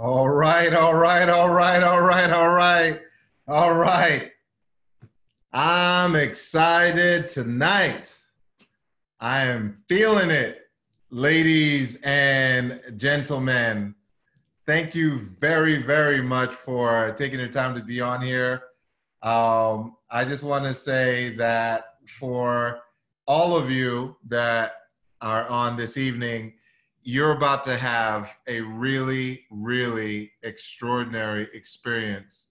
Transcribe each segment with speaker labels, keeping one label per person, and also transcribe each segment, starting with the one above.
Speaker 1: All right, all right, all right, all right, all right, all right. I'm excited tonight. I am feeling it, ladies and gentlemen. Thank you very, very much for taking your time to be on here. Um, I just want to say that for all of you that are on this evening, you're about to have a really, really extraordinary experience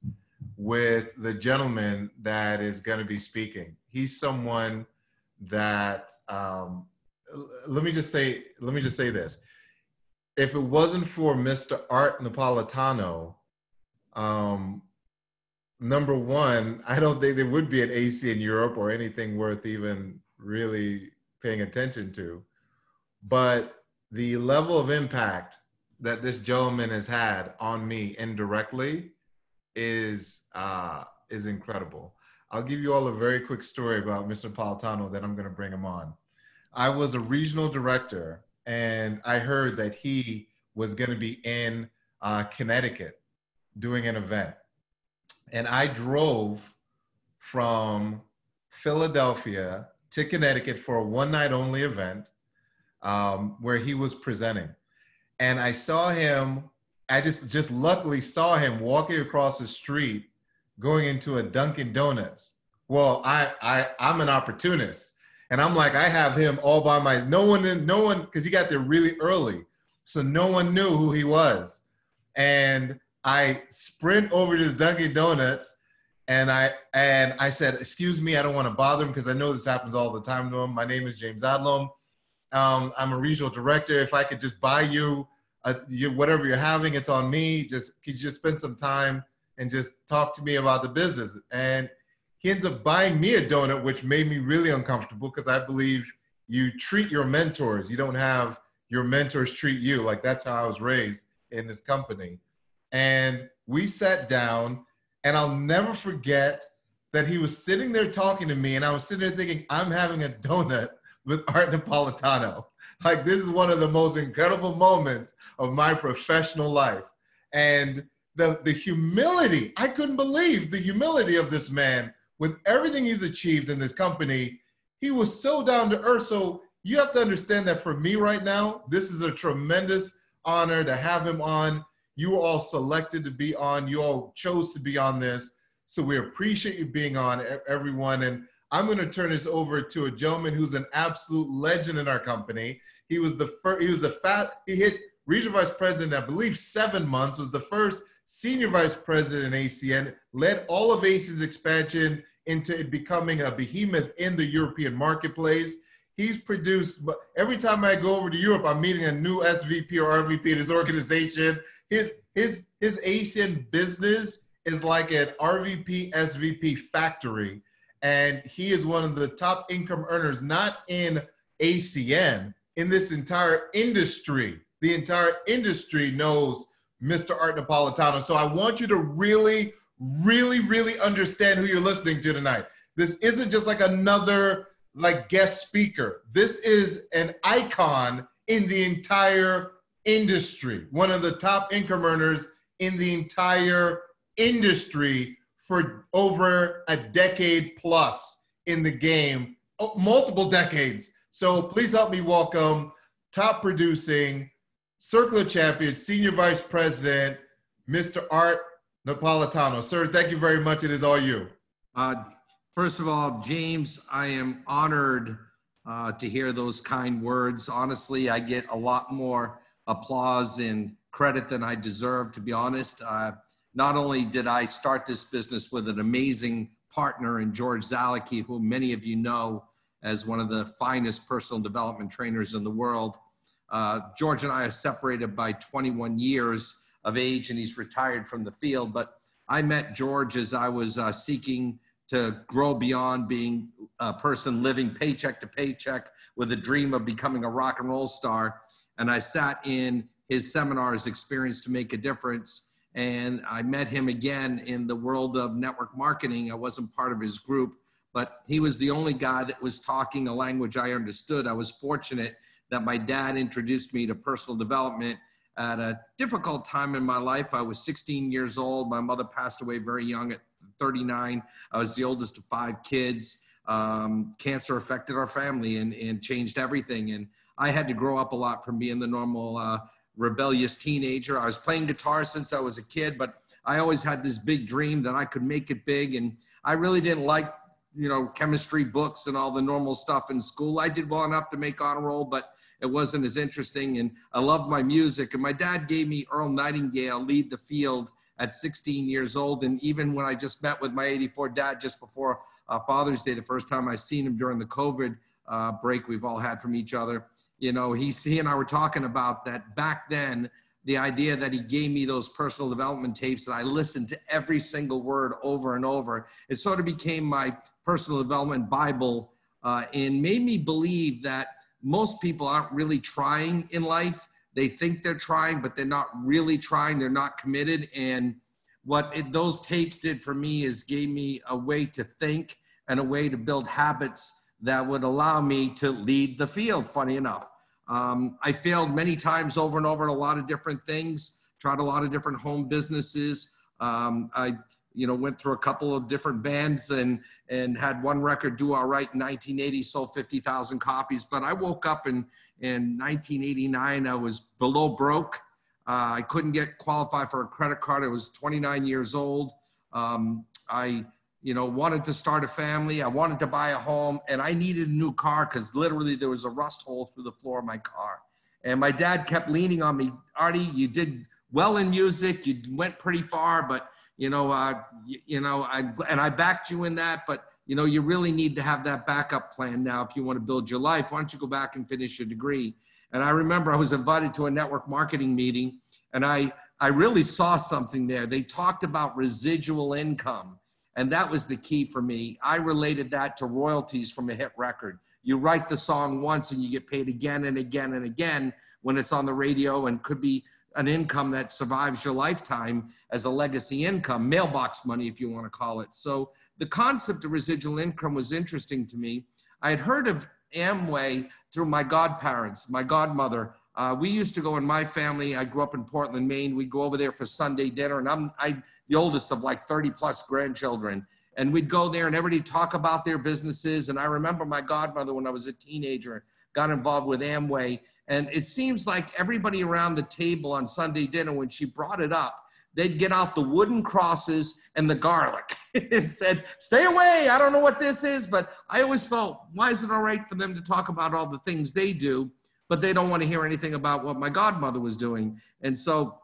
Speaker 1: with the gentleman that is going to be speaking. He's someone that um, let me just say let me just say this. If it wasn't for Mr. Art Napolitano, um, number one, I don't think there would be an AC in Europe or anything worth even really paying attention to. But the level of impact that this gentleman has had on me indirectly is uh, is incredible. I'll give you all a very quick story about Mr. Napolitano that I'm going to bring him on. I was a regional director, and I heard that he was going to be in uh, Connecticut doing an event, and I drove from Philadelphia to Connecticut for a one night only event um, where he was presenting. And I saw him, I just, just luckily saw him walking across the street going into a Dunkin' Donuts. Well, I, I, I'm an opportunist. And I'm like, I have him all by my, no one, in no one, because he got there really early. So no one knew who he was. And I sprint over to Dunkin' Donuts and I and I said, "Excuse me, I don't want to bother him because I know this happens all the time to him. My name is James Adlom. Um, I'm a regional director. If I could just buy you, a, you whatever you're having, it's on me. Just could you just spend some time and just talk to me about the business?" And he ends up buying me a donut, which made me really uncomfortable because I believe you treat your mentors. You don't have your mentors treat you. Like that's how I was raised in this company. And we sat down and I'll never forget that he was sitting there talking to me, and I was sitting there thinking, I'm having a donut with Art Napolitano. Like, this is one of the most incredible moments of my professional life. And the, the humility, I couldn't believe the humility of this man with everything he's achieved in this company. He was so down to earth. So, you have to understand that for me right now, this is a tremendous honor to have him on. You were all selected to be on. You all chose to be on this. So we appreciate you being on, everyone. And I'm going to turn this over to a gentleman who's an absolute legend in our company. He was the first, he was the fat, he hit regional vice president, I believe seven months, was the first senior vice president in ACN, led all of ACN's expansion into becoming a behemoth in the European marketplace. He's produced, every time I go over to Europe, I'm meeting a new SVP or RVP of his organization. His, his, his ACN business is like an RVP, SVP factory. And he is one of the top income earners, not in ACN, in this entire industry. The entire industry knows Mr. Art Napolitano. So I want you to really, really, really understand who you're listening to tonight. This isn't just like another like guest speaker. This is an icon in the entire industry, one of the top income earners in the entire industry for over a decade plus in the game, oh, multiple decades. So please help me welcome top producing Circle of Champions Senior Vice President, Mr. Art Napolitano. Sir, thank you very much. It is all you.
Speaker 2: Uh, First of all, James, I am honored uh, to hear those kind words. Honestly, I get a lot more applause and credit than I deserve, to be honest. Uh, not only did I start this business with an amazing partner in George Zalucki, who many of you know as one of the finest personal development trainers in the world. Uh, George and I are separated by 21 years of age, and he's retired from the field. But I met George as I was uh, seeking to grow beyond being a person living paycheck to paycheck with a dream of becoming a rock and roll star. And I sat in his seminars, Experience to Make a Difference. And I met him again in the world of network marketing. I wasn't part of his group, but he was the only guy that was talking a language I understood. I was fortunate that my dad introduced me to personal development at a difficult time in my life. I was 16 years old. My mother passed away very young at 39. I was the oldest of five kids. Um, cancer affected our family and, and changed everything. And I had to grow up a lot from being the normal uh, rebellious teenager. I was playing guitar since I was a kid, but I always had this big dream that I could make it big. And I really didn't like, you know, chemistry books and all the normal stuff in school. I did well enough to make honor roll, but it wasn't as interesting. And I loved my music. And my dad gave me Earl Nightingale, Lead the Field, at 16 years old. And even when I just met with my 84 dad just before uh, Father's Day, the first time I seen him during the COVID uh, break we've all had from each other, you know, he, he and I were talking about that back then. The idea that he gave me those personal development tapes that I listened to every single word over and over. It sort of became my personal development Bible uh, and made me believe that most people aren't really trying in life they think they're trying, but they're not really trying. They're not committed. And what it, those tapes did for me is gave me a way to think and a way to build habits that would allow me to lead the field, funny enough. Um, I failed many times over and over in a lot of different things, tried a lot of different home businesses. Um, I, you know, went through a couple of different bands and, and had one record do all right in 1980, sold 50,000 copies. But I woke up in, in 1989, I was below broke. Uh, I couldn't get qualified for a credit card. I was 29 years old. Um, I, you know, wanted to start a family. I wanted to buy a home, and I needed a new car because literally there was a rust hole through the floor of my car. And my dad kept leaning on me, Artie. You did well in music. You went pretty far, but you know, uh, you, you know, I and I backed you in that, but you know, you really need to have that backup plan now if you want to build your life. Why don't you go back and finish your degree? And I remember I was invited to a network marketing meeting and I, I really saw something there. They talked about residual income. And that was the key for me. I related that to royalties from a hit record. You write the song once and you get paid again and again and again when it's on the radio and could be an income that survives your lifetime as a legacy income, mailbox money, if you want to call it. So the concept of residual income was interesting to me. I had heard of Amway through my godparents, my godmother. Uh, we used to go in my family. I grew up in Portland, Maine. We'd go over there for Sunday dinner, and I'm I, the oldest of like 30 plus grandchildren. And we'd go there, and everybody talk about their businesses. And I remember my godmother when I was a teenager got involved with Amway, and it seems like everybody around the table on Sunday dinner, when she brought it up, they'd get out the wooden crosses and the garlic and said, Stay away. I don't know what this is. But I always felt, why is it all right for them to talk about all the things they do, but they don't want to hear anything about what my godmother was doing? And so,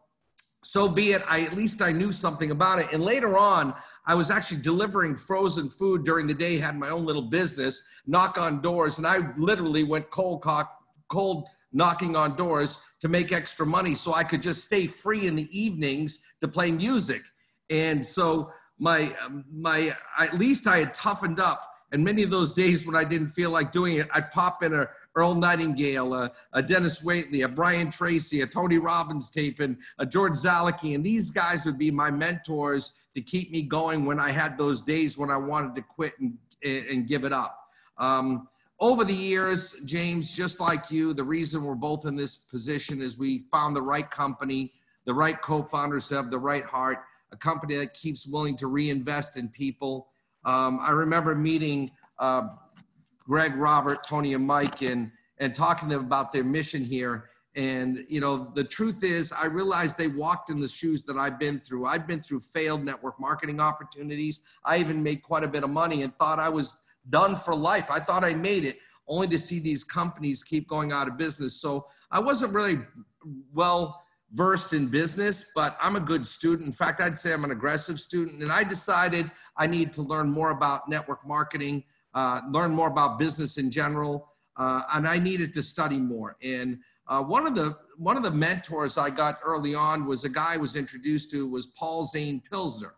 Speaker 2: so be it. I at least I knew something about it. And later on, I was actually delivering frozen food during the day, had my own little business, knock on doors, and I literally went cold cock, cold knocking on doors to make extra money so I could just stay free in the evenings to play music. And so my my at least I had toughened up. And many of those days when I didn't feel like doing it, I'd pop in a Earl Nightingale, a, a Dennis Waitley, a Brian Tracy, a Tony Robbins tape, and a George Zalucki. And these guys would be my mentors to keep me going when I had those days when I wanted to quit and, and give it up. Um, over the years, James, just like you, the reason we're both in this position is we found the right company, the right co-founders have the right heart, a company that keeps willing to reinvest in people. Um, I remember meeting uh, Greg, Robert, Tony, and Mike, and and talking to them about their mission here. And you know, the truth is, I realized they walked in the shoes that I've been through. I've been through failed network marketing opportunities. I even made quite a bit of money and thought I was done for life. I thought I made it, only to see these companies keep going out of business. So I wasn't really well versed in business, but I'm a good student. In fact, I'd say I'm an aggressive student. And I decided I need to learn more about network marketing, uh, learn more about business in general, uh, and I needed to study more. And uh, one of the one of the mentors I got early on was a guy I was introduced to was Paul Zane Pilzer.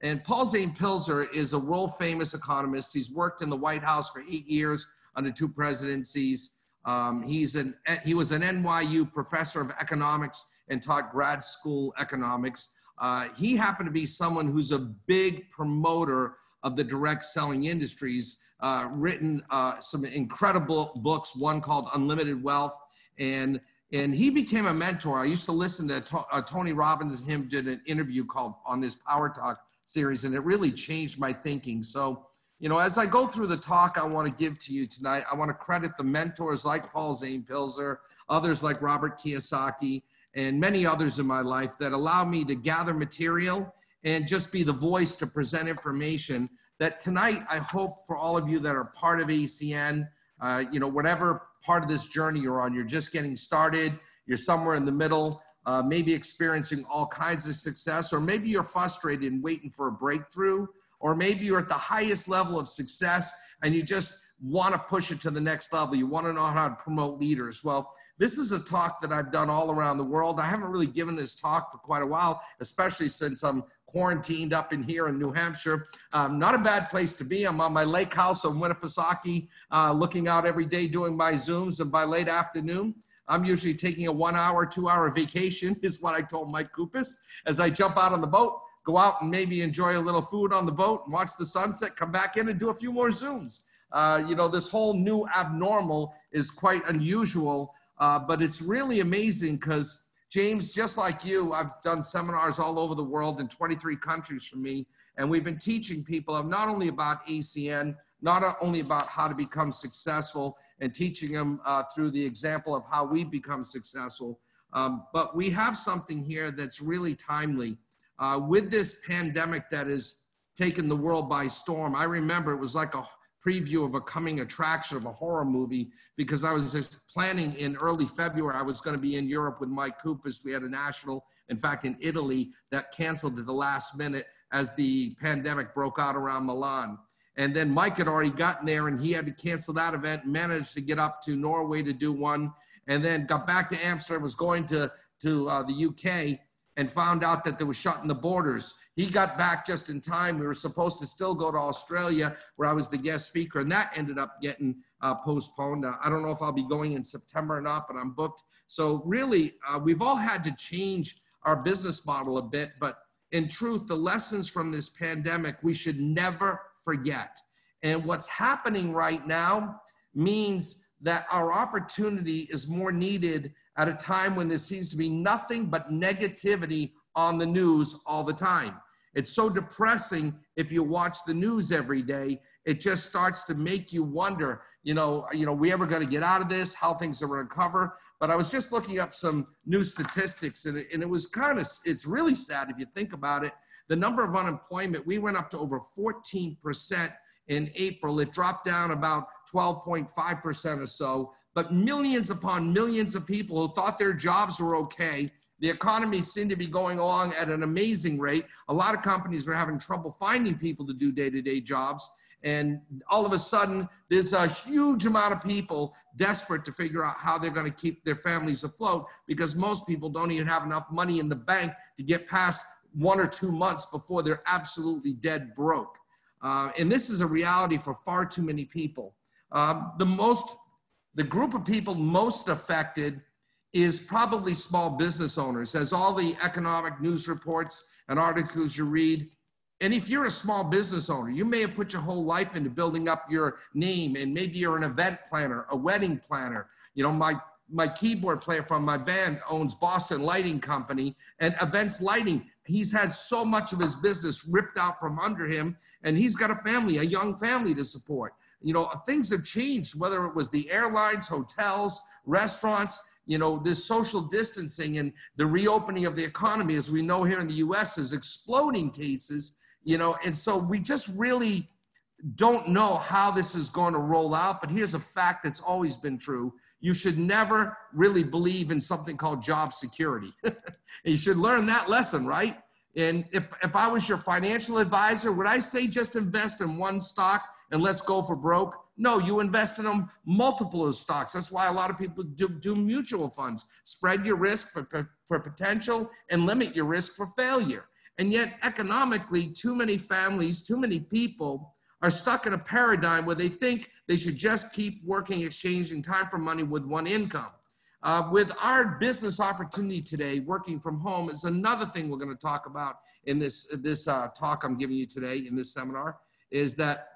Speaker 2: And Paul Zane Pilzer is a world famous economist. He's worked in the White House for eight years under two presidencies. Um, he's an, he was an NYU professor of economics and taught grad school economics. Uh, he happened to be someone who's a big promoter of the direct selling industries, uh, written uh, some incredible books, one called Unlimited Wealth. And and he became a mentor. I used to listen to to- uh, Tony Robbins. And him did an interview called on this Power Talk series, and it really changed my thinking. So, you know, as I go through the talk I want to give to you tonight, I want to credit the mentors like Paul Zane Pilzer, others like Robert Kiyosaki, and many others in my life that allow me to gather material and just be the voice to present information that tonight I hope for all of you that are part of ACN, uh, you know, whatever part of this journey you're on, you're just getting started, you're somewhere in the middle, uh, maybe experiencing all kinds of success, or maybe you're frustrated and waiting for a breakthrough, or maybe you're at the highest level of success and you just want to push it to the next level. You want to know how to promote leaders. Well, this is a talk that I've done all around the world. I haven't really given this talk for quite a while, especially since I'm quarantined up in here in New Hampshire. Um, not a bad place to be. I'm on my lake house in Winnipesaukee, uh, looking out every day doing my Zooms, and by late afternoon, I'm usually taking a one hour, two hour vacation, is what I told Mike Cupisz. As I jump out on the boat, go out and maybe enjoy a little food on the boat and watch the sunset, come back in and do a few more Zooms. Uh, you know, this whole new abnormal is quite unusual, uh, but it's really amazing because James, just like you, I've done seminars all over the world in 23 countries for me, and we've been teaching people not only about ACN, not only about how to become successful, and teaching them uh, through the example of how we become successful, um, but we have something here that's really timely. Uh, with this pandemic that has taken the world by storm, I remember it was like a preview of a coming attraction of a horror movie because I was just planning in early February. I was going to be in Europe with Mike Cupisz. We had a national, in fact, in Italy that canceled at the last minute as the pandemic broke out around Milan. And then Mike had already gotten there and he had to cancel that event, managed to get up to Norway to do one, and then got back to Amsterdam, was going to, to uh, the UK and found out that they were shutting the borders. He got back just in time. We were supposed to still go to Australia, where I was the guest speaker, and that ended up getting uh, postponed. Uh, I don't know if I'll be going in September or not, but I'm booked. So, really, uh, we've all had to change our business model a bit. But in truth, the lessons from this pandemic we should never forget. And what's happening right now means that our opportunity is more needed at a time when there seems to be nothing but negativity on the news all the time. It's so depressing if you watch the news every day. It just starts to make you wonder, you know, you know, we ever going to get out of this? How things are going to recover? But I was just looking up some new statistics, and it, and it was kind of, it's really sad if you think about it. The number of unemployment, we went up to over 14% in April. It dropped down about 12.5% or so but millions upon millions of people who thought their jobs were okay. The economy seemed to be going along at an amazing rate. A lot of companies were having trouble finding people to do day to day jobs. And all of a sudden, there's a huge amount of people desperate to figure out how they're going to keep their families afloat because most people don't even have enough money in the bank to get past one or two months before they're absolutely dead broke. Uh, and this is a reality for far too many people. Um, the most the group of people most affected is probably small business owners, as all the economic news reports and articles you read. And if you're a small business owner, you may have put your whole life into building up your name, and maybe you're an event planner, a wedding planner. You know, my my keyboard player from my band owns Boston Lighting Company and Events Lighting. He's had so much of his business ripped out from under him, and he's got a family, a young family to support you know, things have changed, whether it was the airlines, hotels, restaurants, you know, this social distancing and the reopening of the economy, as we know here in the US, is exploding cases, you know, and so we just really don't know how this is going to roll out. But here's a fact that's always been true. You should never really believe in something called job security. you should learn that lesson, right? And if, if I was your financial advisor, would I say just invest in one stock and let's go for broke. No, you invest in them multiple of stocks. That's why a lot of people do, do mutual funds. Spread your risk for, for potential and limit your risk for failure. And yet, economically, too many families, too many people are stuck in a paradigm where they think they should just keep working, exchanging time for money with one income. Uh, with our business opportunity today, working from home is another thing we're going to talk about in this, this uh, talk I'm giving you today in this seminar, is that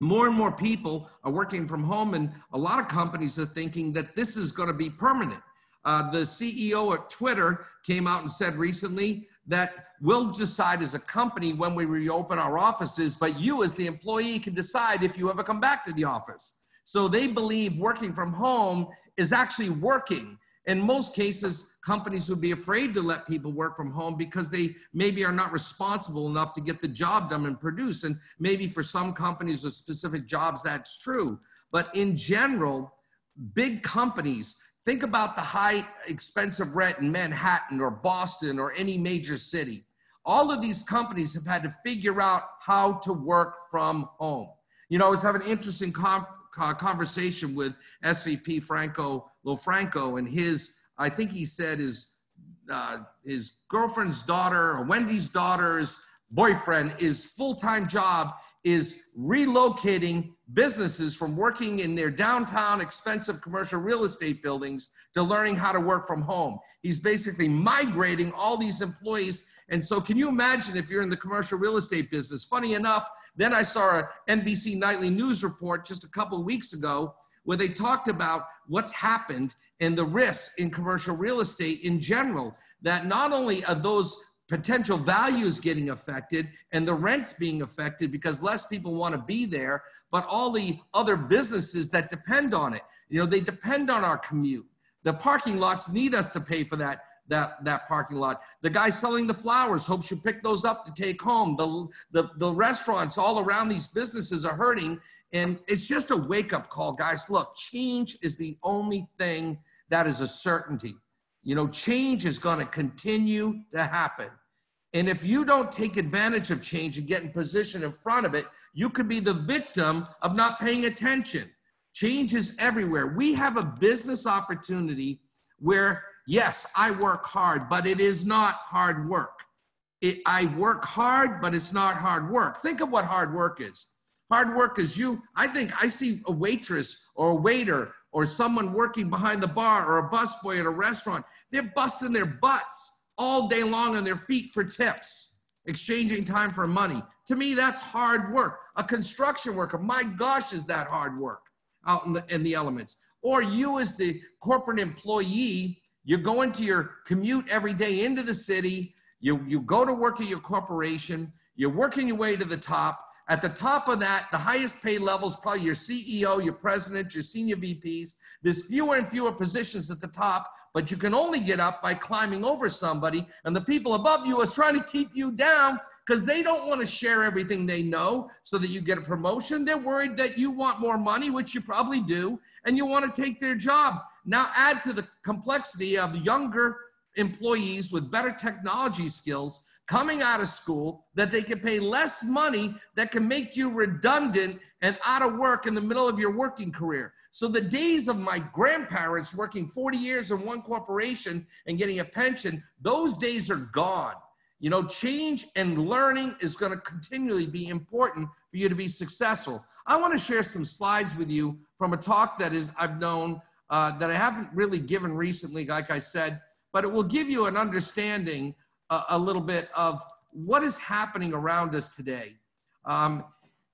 Speaker 2: more and more people are working from home, and a lot of companies are thinking that this is going to be permanent. Uh, the CEO at Twitter came out and said recently that we'll decide as a company when we reopen our offices, but you as the employee can decide if you ever come back to the office. So they believe working from home is actually working. In most cases, companies would be afraid to let people work from home because they maybe are not responsible enough to get the job done and produce. And maybe for some companies or specific jobs, that's true. But in general, big companies, think about the high expensive rent in Manhattan or Boston or any major city. All of these companies have had to figure out how to work from home. You know, I was having an interesting conversation with SVP Franco Lofranco and his, I think he said his, uh, his girlfriend's daughter or Wendy's daughter's boyfriend, is full-time job is relocating businesses from working in their downtown expensive commercial real estate buildings to learning how to work from home. He's basically migrating all these employees. And so can you imagine if you're in the commercial real estate business? Funny enough, then I saw a NBC Nightly News report just a couple of weeks ago where they talked about what's happened and the risks in commercial real estate in general. That not only are those potential values getting affected and the rents being affected because less people want to be there, but all the other businesses that depend on it. You know, they depend on our commute. The parking lots need us to pay for that that that parking lot. The guy selling the flowers hopes you pick those up to take home. The the the restaurants all around these businesses are hurting, and it's just a wake up call, guys. Look, change is the only thing that is a certainty. You know, change is going to continue to happen. And if you don't take advantage of change and get in position in front of it, you could be the victim of not paying attention. Change is everywhere. We have a business opportunity where Yes, I work hard, but it is not hard work. It, I work hard, but it's not hard work. Think of what hard work is. Hard work is you, I think I see a waitress or a waiter or someone working behind the bar or a busboy at a restaurant. They're busting their butts all day long on their feet for tips, exchanging time for money. To me, that's hard work. A construction worker, my gosh, is that hard work out in the, in the elements. Or you, as the corporate employee, you go into your commute every day into the city. You, you go to work at your corporation. You're working your way to the top. At the top of that, the highest paid levels, probably your CEO, your president, your senior VPs. There's fewer and fewer positions at the top, but you can only get up by climbing over somebody. And the people above you are trying to keep you down because they don't want to share everything they know so that you get a promotion. They're worried that you want more money, which you probably do, and you want to take their job. Now add to the complexity of younger employees with better technology skills coming out of school that they can pay less money that can make you redundant and out of work in the middle of your working career. So the days of my grandparents working 40 years in one corporation and getting a pension, those days are gone. You know, change and learning is going to continually be important for you to be successful. I want to share some slides with you from a talk that is I've known uh, that I haven't really given recently, like I said, but it will give you an understanding uh, a little bit of what is happening around us today. Um,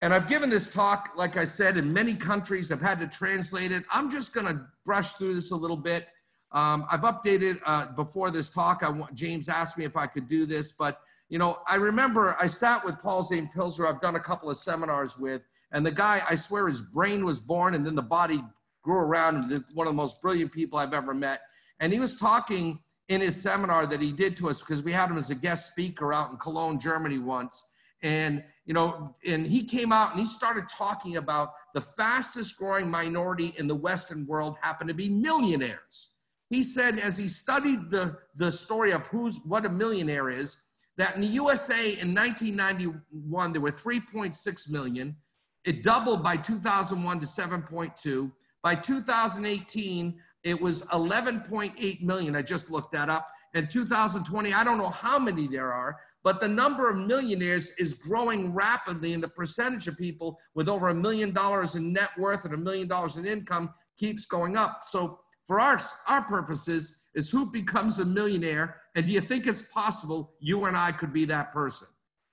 Speaker 2: and I've given this talk, like I said, in many countries. I've had to translate it. I'm just going to brush through this a little bit. Um, I've updated uh, before this talk. I want, James asked me if I could do this, but you know, I remember I sat with Paul Zane Pilzer. I've done a couple of seminars with, and the guy, I swear, his brain was born, and then the body grew around and one of the most brilliant people I've ever met. And he was talking in his seminar that he did to us because we had him as a guest speaker out in Cologne, Germany once. And, you know, and he came out and he started talking about the fastest growing minority in the Western world happen to be millionaires. He said, as he studied the, the story of who's what a millionaire is, that in the USA in 1991, there were 3.6 million. It doubled by 2001 to 7.2. By 2018, it was 11.8 million. I just looked that up. In 2020, I don't know how many there are, but the number of millionaires is growing rapidly, and the percentage of people with over a million dollars in net worth and a million dollars in income keeps going up. So, for our, our purposes, is who becomes a millionaire, and do you think it's possible you and I could be that person?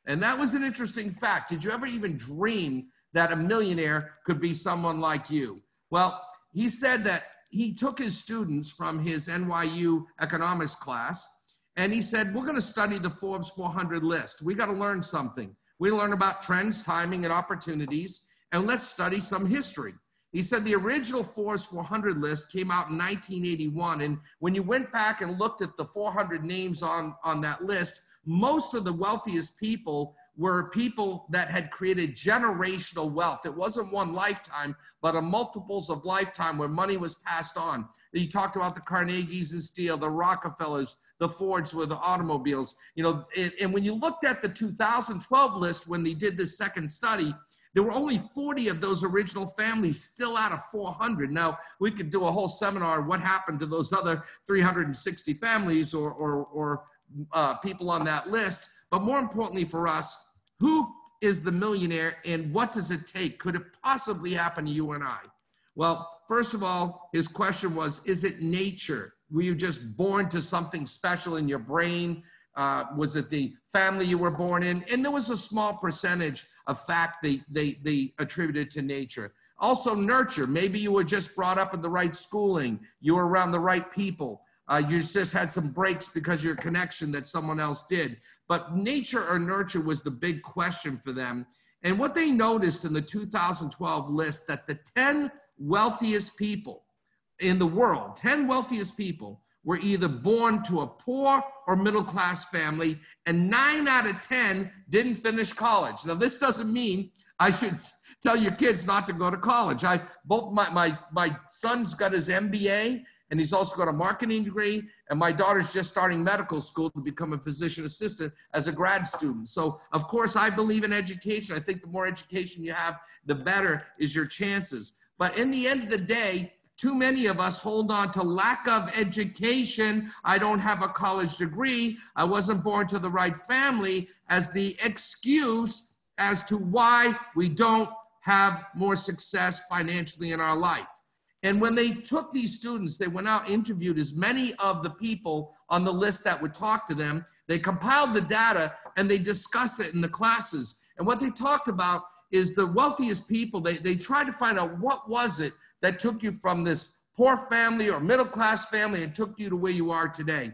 Speaker 2: And that was an interesting fact. Did you ever even dream that a millionaire could be someone like you? Well, he said that he took his students from his NYU economics class and he said, We're going to study the Forbes 400 list. We got to learn something. We learn about trends, timing, and opportunities, and let's study some history. He said the original Forbes 400 list came out in 1981. And when you went back and looked at the 400 names on, on that list, most of the wealthiest people were people that had created generational wealth. It wasn't one lifetime, but a multiples of lifetime where money was passed on. You talked about the Carnegies and steel, the Rockefellers, the Fords with the automobiles. You know, and when you looked at the 2012 list when they did this second study, there were only 40 of those original families still out of 400. Now, we could do a whole seminar what happened to those other 360 families or, or, or uh, people on that list. But more importantly for us, who is the millionaire and what does it take? Could it possibly happen to you and I? Well, first of all, his question was Is it nature? Were you just born to something special in your brain? Uh, was it the family you were born in? And there was a small percentage of fact they, they, they attributed to nature. Also, nurture. Maybe you were just brought up in the right schooling, you were around the right people. Uh, you just had some breaks because your connection that someone else did. But nature or nurture was the big question for them. And what they noticed in the 2012 list that the 10 wealthiest people in the world, 10 wealthiest people, were either born to a poor or middle class family, and nine out of 10 didn't finish college. Now, this doesn't mean I should tell your kids not to go to college. I both my, my, my son's got his MBA and he's also got a marketing degree, and my daughter's just starting medical school to become a physician assistant as a grad student. So, of course, I believe in education. I think the more education you have, the better is your chances. But in the end of the day, too many of us hold on to lack of education. I don't have a college degree. I wasn't born to the right family as the excuse as to why we don't have more success financially in our life. And when they took these students, they went out, interviewed as many of the people on the list that would talk to them. They compiled the data and they discussed it in the classes. And what they talked about is the wealthiest people, they, they tried to find out what was it that took you from this poor family or middle class family and took you to where you are today.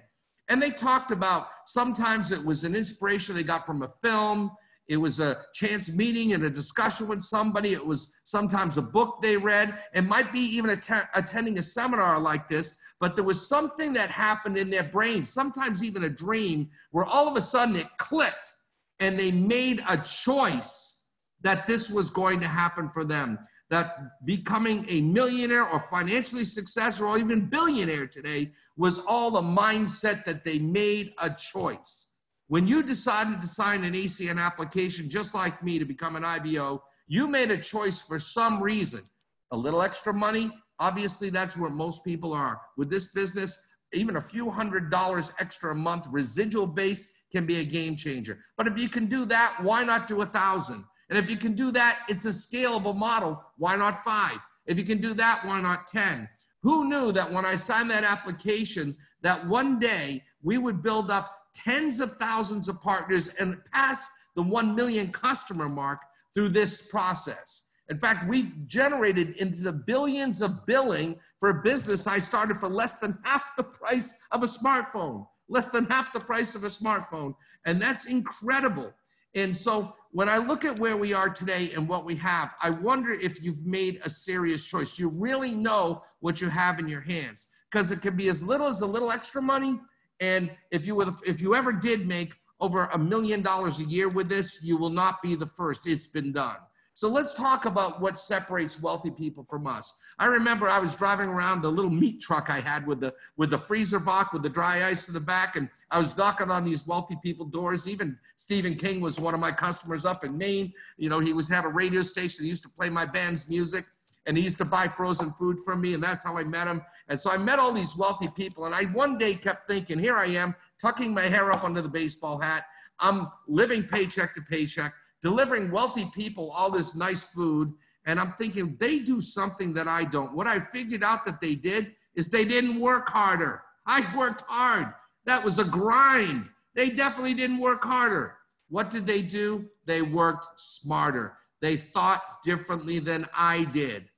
Speaker 2: And they talked about sometimes it was an inspiration they got from a film, it was a chance meeting and a discussion with somebody, it was sometimes a book they read, it might be even att- attending a seminar like this, but there was something that happened in their brain, sometimes even a dream, where all of a sudden it clicked and they made a choice that this was going to happen for them that becoming a millionaire or financially successful or even billionaire today was all the mindset that they made a choice. When you decided to sign an ACN application, just like me, to become an IBO, you made a choice for some reason. A little extra money, obviously, that's where most people are. With this business, even a few hundred dollars extra a month, residual base, can be a game changer. But if you can do that, why not do a thousand? And if you can do that, it's a scalable model. Why not five? If you can do that, why not 10? Who knew that when I signed that application, that one day we would build up tens of thousands of partners and pass the 1 million customer mark through this process? In fact, we generated into the billions of billing for a business I started for less than half the price of a smartphone, less than half the price of a smartphone. And that's incredible. And so when I look at where we are today and what we have, I wonder if you've made a serious choice. You really know what you have in your hands because it can be as little as a little extra money. And if you if you ever did make over a million dollars a year with this, you will not be the first. It's been done. So let's talk about what separates wealthy people from us. I remember I was driving around the little meat truck I had with the with the freezer box with the dry ice in the back, and I was knocking on these wealthy people doors. Even Stephen King was one of my customers up in Maine. You know, he was had a radio station. He used to play my band's music, and he used to buy frozen food from me, and that's how I met him. And so I met all these wealthy people, and I one day kept thinking, here I am, tucking my hair up under the baseball hat. I'm living paycheck to paycheck delivering wealthy people all this nice food. And I'm thinking they do something that I don't. What I figured out that they did is they didn't work harder. I worked hard. That was a grind. They definitely didn't work harder. What did they do? They worked smarter. They thought differently than I did.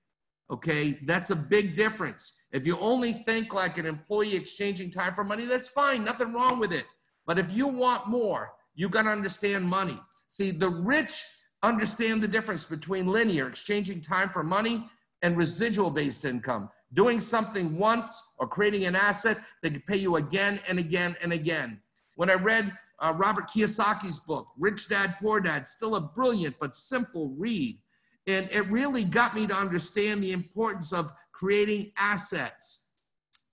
Speaker 2: Okay, that's a big difference. If you only think like an employee exchanging time for money, that's fine, nothing wrong with it. But if you want more, you got to understand money. See, the rich understand the difference between linear, exchanging time for money, and residual based income. Doing something once or creating an asset that can pay you again and again and again. When I read uh, Robert Kiyosaki's book, Rich Dad Poor Dad, still a brilliant but simple read. And it really got me to understand the importance of creating assets.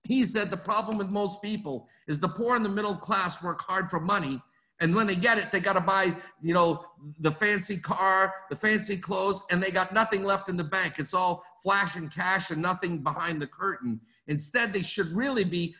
Speaker 2: He said the problem with most people is the poor and the middle class work hard for money. And when they get it, they got to buy, you know, the fancy car, the fancy clothes, and they got nothing left in the bank. It's all flash and cash and nothing behind the curtain. Instead, they should really be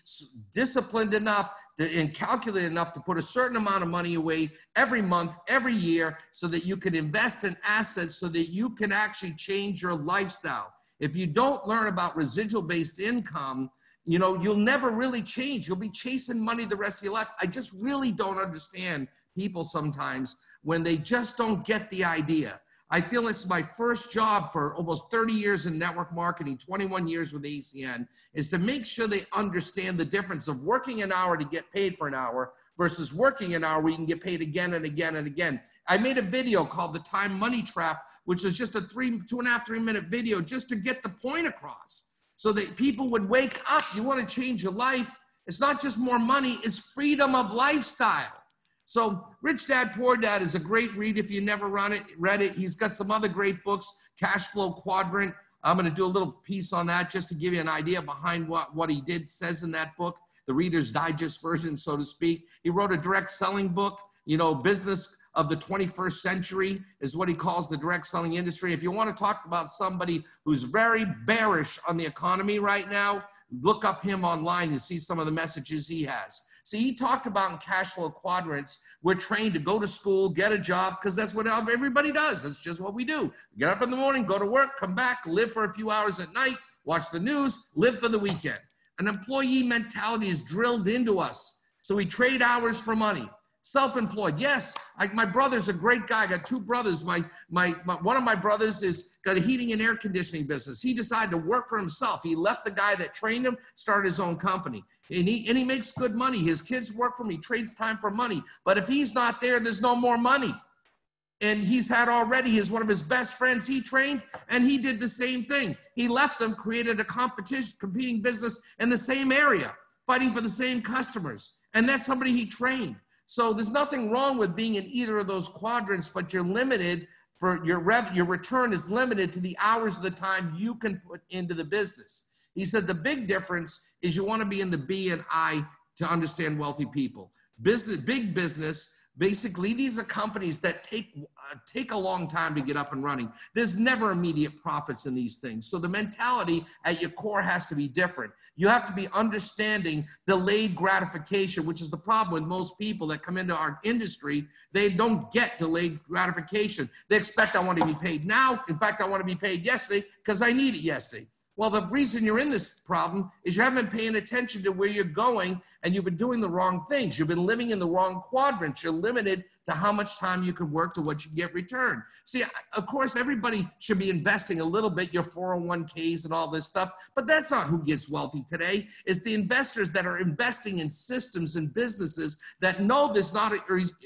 Speaker 2: disciplined enough to, and calculate enough to put a certain amount of money away every month, every year, so that you can invest in assets so that you can actually change your lifestyle. If you don't learn about residual based income, you know, you'll never really change. You'll be chasing money the rest of your life. I just really don't understand people sometimes when they just don't get the idea. I feel it's my first job for almost 30 years in network marketing, 21 years with ACN, is to make sure they understand the difference of working an hour to get paid for an hour versus working an hour where you can get paid again and again and again. I made a video called The Time Money Trap which is just a three, two and a half, three minute video just to get the point across so that people would wake up. You want to change your life. It's not just more money, it's freedom of lifestyle. So, Rich Dad Poor Dad is a great read if you never run it, read it. He's got some other great books, Cash Flow Quadrant. I'm going to do a little piece on that just to give you an idea behind what, what he did, says in that book, the Reader's Digest version, so to speak. He wrote a direct selling book, you know, business of the 21st century is what he calls the direct selling industry. If you want to talk about somebody who's very bearish on the economy right now, look up him online and see some of the messages he has. See, he talked about in cash flow quadrants, we're trained to go to school, get a job, because that's what everybody does. That's just what we do. Get up in the morning, go to work, come back, live for a few hours at night, watch the news, live for the weekend. An employee mentality is drilled into us. So we trade hours for money self-employed. Yes I, my brother's a great guy. I got two brothers. My, my, my one of my brothers is got a heating and air conditioning business. He decided to work for himself. He left the guy that trained him started his own company. And he, and he makes good money. His kids work for him. He trades time for money. But if he's not there there's no more money. And he's had already he's one of his best friends he trained and he did the same thing. He left them created a competition competing business in the same area fighting for the same customers. And that's somebody he trained so there's nothing wrong with being in either of those quadrants, but you're limited for your rev, your return is limited to the hours of the time you can put into the business. He said the big difference is you want to be in the B and I to understand wealthy people. Business, big business Basically, these are companies that take uh, take a long time to get up and running. There's never immediate profits in these things. So the mentality at your core has to be different. You have to be understanding delayed gratification, which is the problem with most people that come into our industry. They don't get delayed gratification. They expect I want to be paid now. In fact, I want to be paid yesterday because I need it yesterday. Well, the reason you're in this problem is you haven't been paying attention to where you're going and you've been doing the wrong things. You've been living in the wrong quadrants. You're limited to how much time you can work to what you get returned. See, of course, everybody should be investing a little bit, your 401ks and all this stuff, but that's not who gets wealthy today. It's the investors that are investing in systems and businesses that know there's not a,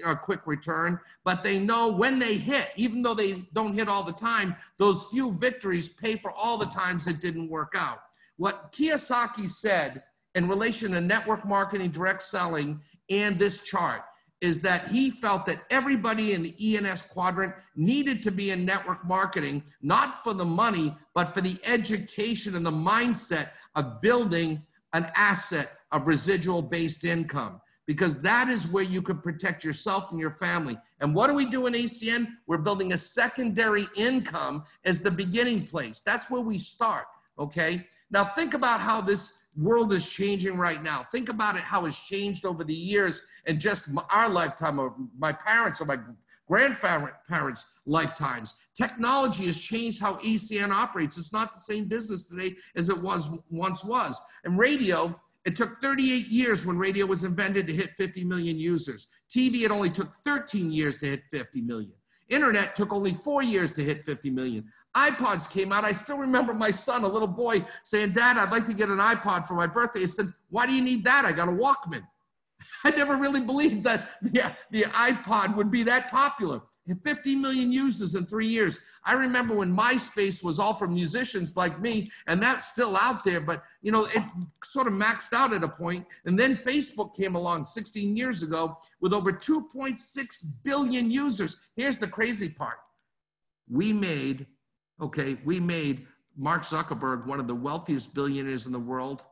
Speaker 2: a quick return, but they know when they hit, even though they don't hit all the time, those few victories pay for all the times that didn't work out. What Kiyosaki said in relation to network marketing, direct selling, and this chart is that he felt that everybody in the ENS quadrant needed to be in network marketing, not for the money, but for the education and the mindset of building an asset of residual based income. Because that is where you can protect yourself and your family. And what do we do in ACN? We're building a secondary income as the beginning place. That's where we start. Okay. Now think about how this world is changing right now. Think about it, how it's changed over the years and just our lifetime or my parents or my grandparents' lifetimes. Technology has changed how ACN operates. It's not the same business today as it was once was. And radio, it took 38 years when radio was invented to hit 50 million users. TV, it only took 13 years to hit 50 million. Internet took only four years to hit 50 million. iPods came out. I still remember my son, a little boy, saying, Dad, I'd like to get an iPod for my birthday. I said, Why do you need that? I got a Walkman. I never really believed that the, the iPod would be that popular. 50 million users in three years. I remember when MySpace was all for musicians like me, and that's still out there, but you know, it sort of maxed out at a point. And then Facebook came along 16 years ago with over 2.6 billion users. Here's the crazy part. We made, okay, we made Mark Zuckerberg one of the wealthiest billionaires in the world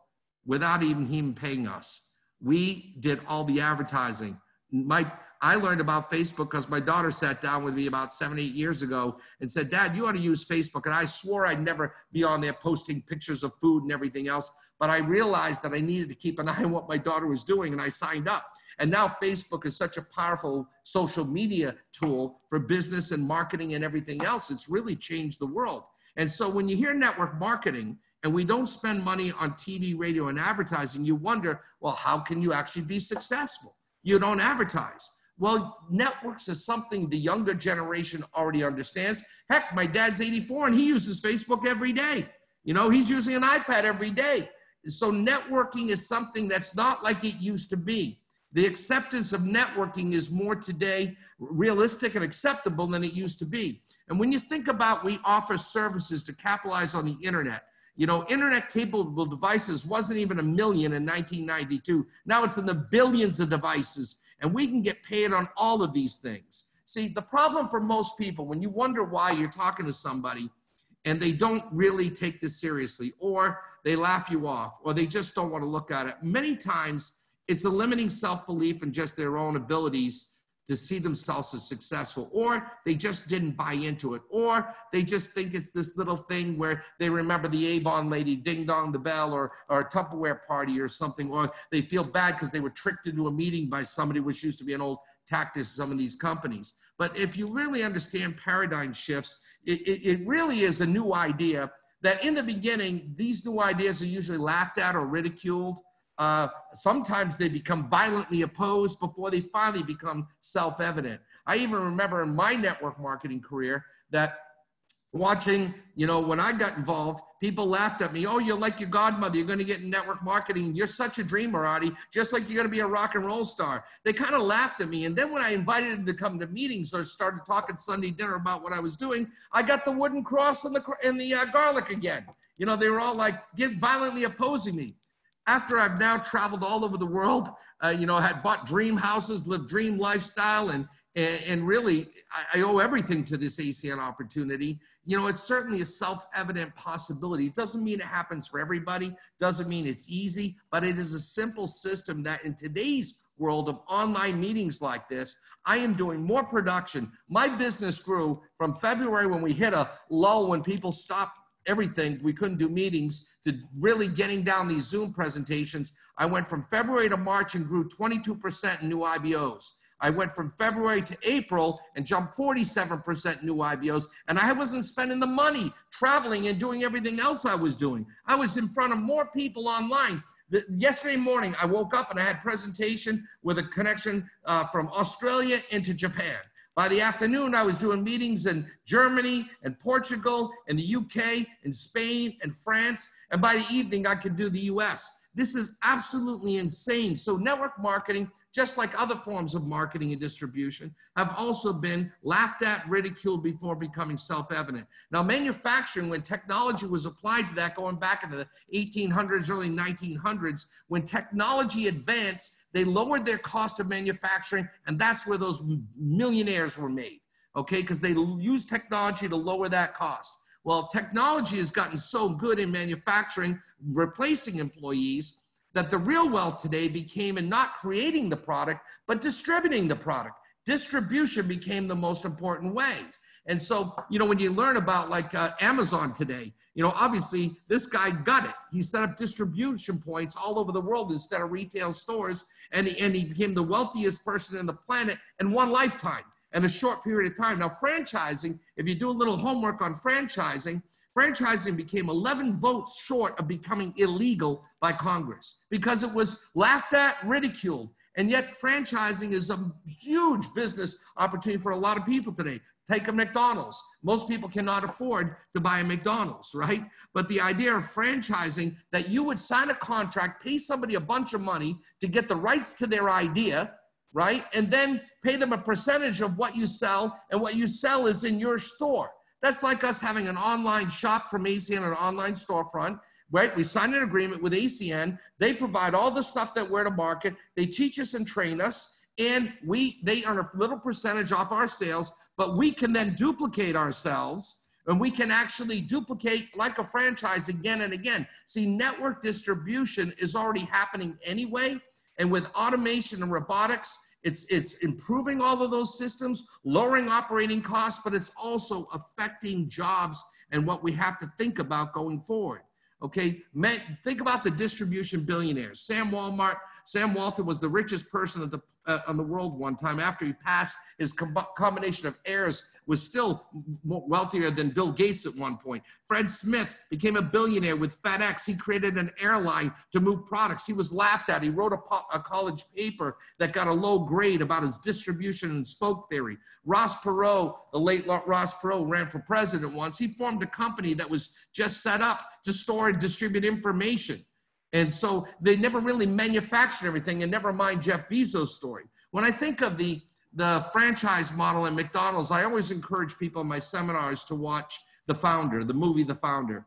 Speaker 2: without even him paying us. We did all the advertising. My I learned about Facebook because my daughter sat down with me about seven, eight years ago and said, Dad, you ought to use Facebook. And I swore I'd never be on there posting pictures of food and everything else. But I realized that I needed to keep an eye on what my daughter was doing, and I signed up. And now Facebook is such a powerful social media tool for business and marketing and everything else. It's really changed the world. And so when you hear network marketing, and we don't spend money on TV, radio, and advertising, you wonder, well, how can you actually be successful? You don't advertise. Well, networks is something the younger generation already understands. Heck, my dad's 84 and he uses Facebook every day. You know, he's using an iPad every day. So networking is something that's not like it used to be. The acceptance of networking is more today realistic and acceptable than it used to be. And when you think about we offer services to capitalize on the internet, you know, internet capable devices wasn't even a million in 1992. Now it's in the billions of devices and we can get paid on all of these things. See, the problem for most people, when you wonder why you're talking to somebody and they don't really take this seriously, or they laugh you off, or they just don't want to look at it, many times it's a limiting self belief in just their own abilities to see themselves as successful, or they just didn't buy into it, or they just think it's this little thing where they remember the Avon lady, ding dong the bell, or, or a Tupperware party or something, or they feel bad because they were tricked into a meeting by somebody, which used to be an old tactic of some of these companies. But if you really understand paradigm shifts, it, it, it really is a new idea that in the beginning, these new ideas are usually laughed at or ridiculed uh, sometimes they become violently opposed before they finally become self evident. I even remember in my network marketing career that watching, you know, when I got involved, people laughed at me. Oh, you're like your godmother. You're going to get in network marketing. You're such a dreamer, Artie, just like you're going to be a rock and roll star. They kind of laughed at me. And then when I invited them to come to meetings or started talking Sunday dinner about what I was doing, I got the wooden cross and the, and the uh, garlic again. You know, they were all like violently opposing me after I've now traveled all over the world, uh, you know, had bought dream houses, lived dream lifestyle, and and, and really, I, I, owe everything to this ACN opportunity. You know, it's certainly a self-evident possibility. It doesn't mean it happens for everybody. Doesn't mean it's easy, but it is a simple system that in today's world of online meetings like this, I am doing more production. My business grew from February when we hit a lull when people stopped everything. We couldn't do meetings to really getting down these Zoom presentations. I went from February to March and grew 22% in new IBOs. I went from February to April and jumped 47% new IBOs. And I wasn't spending the money traveling and doing everything else I was doing. I was in front of more people online. The, yesterday morning, I woke up and I had presentation with a connection uh, from Australia into Japan. By the afternoon, I was doing meetings in Germany and Portugal and the UK and Spain and France. And by the evening, I could do the US. This is absolutely insane. So, network marketing, just like other forms of marketing and distribution, have also been laughed at, ridiculed before becoming self evident. Now, manufacturing, when technology was applied to that, going back into the 1800s, early 1900s, when technology advanced, they lowered their cost of manufacturing, and that's where those millionaires were made, okay? Because they used technology to lower that cost. Well, technology has gotten so good in manufacturing, replacing employees, that the real wealth today became in not creating the product, but distributing the product. Distribution became the most important ways. And so, you know, when you learn about like uh, Amazon today, you know, obviously this guy got it. He set up distribution points all over the world instead of retail stores, and he, and he became the wealthiest person in the planet in one lifetime and a short period of time. Now, franchising, if you do a little homework on franchising, franchising became 11 votes short of becoming illegal by Congress because it was laughed at, ridiculed. And yet, franchising is a huge business opportunity for a lot of people today. Take a McDonald's. Most people cannot afford to buy a McDonald's, right? But the idea of franchising that you would sign a contract, pay somebody a bunch of money to get the rights to their idea, right? And then pay them a percentage of what you sell, and what you sell is in your store. That's like us having an online shop from ACN, an online storefront, right? We sign an agreement with ACN. They provide all the stuff that we're to market. They teach us and train us, and we they earn a little percentage off our sales but we can then duplicate ourselves and we can actually duplicate like a franchise again and again. See, network distribution is already happening anyway. And with automation and robotics, it's, it's improving all of those systems, lowering operating costs, but it's also affecting jobs and what we have to think about going forward. Okay, think about the distribution billionaires. Sam Walmart, Sam Walton was the richest person of the uh, on the world one time after he passed. His com- combination of heirs was still wealthier than Bill Gates at one point. Fred Smith became a billionaire with FedEx. He created an airline to move products. He was laughed at. He wrote a, po- a college paper that got a low grade about his distribution and spoke theory. Ross Perot, the late Ross Perot, ran for president once. He formed a company that was just set up to store and distribute information. And so they never really manufactured everything, and never mind Jeff Bezos' story. When I think of the, the franchise model at McDonald's, I always encourage people in my seminars to watch The Founder, the movie The Founder.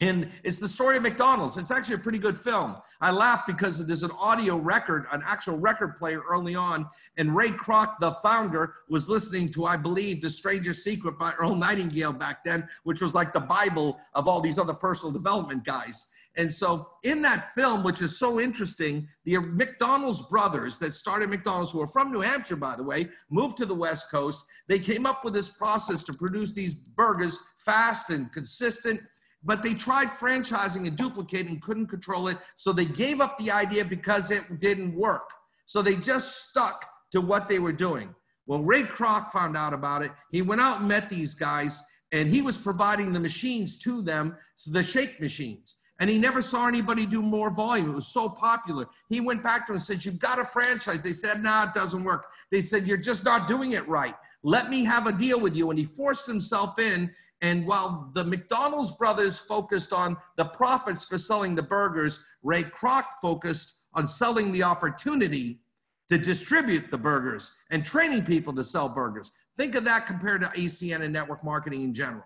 Speaker 2: And it's the story of McDonald's. It's actually a pretty good film. I laugh because there's an audio record, an actual record player early on, and Ray Kroc, the founder, was listening to, I believe, The Strangest Secret by Earl Nightingale back then, which was like the Bible of all these other personal development guys. And so in that film, which is so interesting, the McDonald's brothers that started McDonald's, who are from New Hampshire, by the way, moved to the West Coast. They came up with this process to produce these burgers fast and consistent, but they tried franchising and duplicating, couldn't control it. So they gave up the idea because it didn't work. So they just stuck to what they were doing. Well, Ray Kroc found out about it. He went out and met these guys, and he was providing the machines to them, so the shake machines and he never saw anybody do more volume. It was so popular. He went back to him and said, You've got a franchise. They said, No, nah, it doesn't work. They said, You're just not doing it right. Let me have a deal with you. And he forced himself in. And while the McDonald's brothers focused on the profits for selling the burgers, Ray Kroc focused on selling the opportunity to distribute the burgers and training people to sell burgers. Think of that compared to ACN and network marketing in general.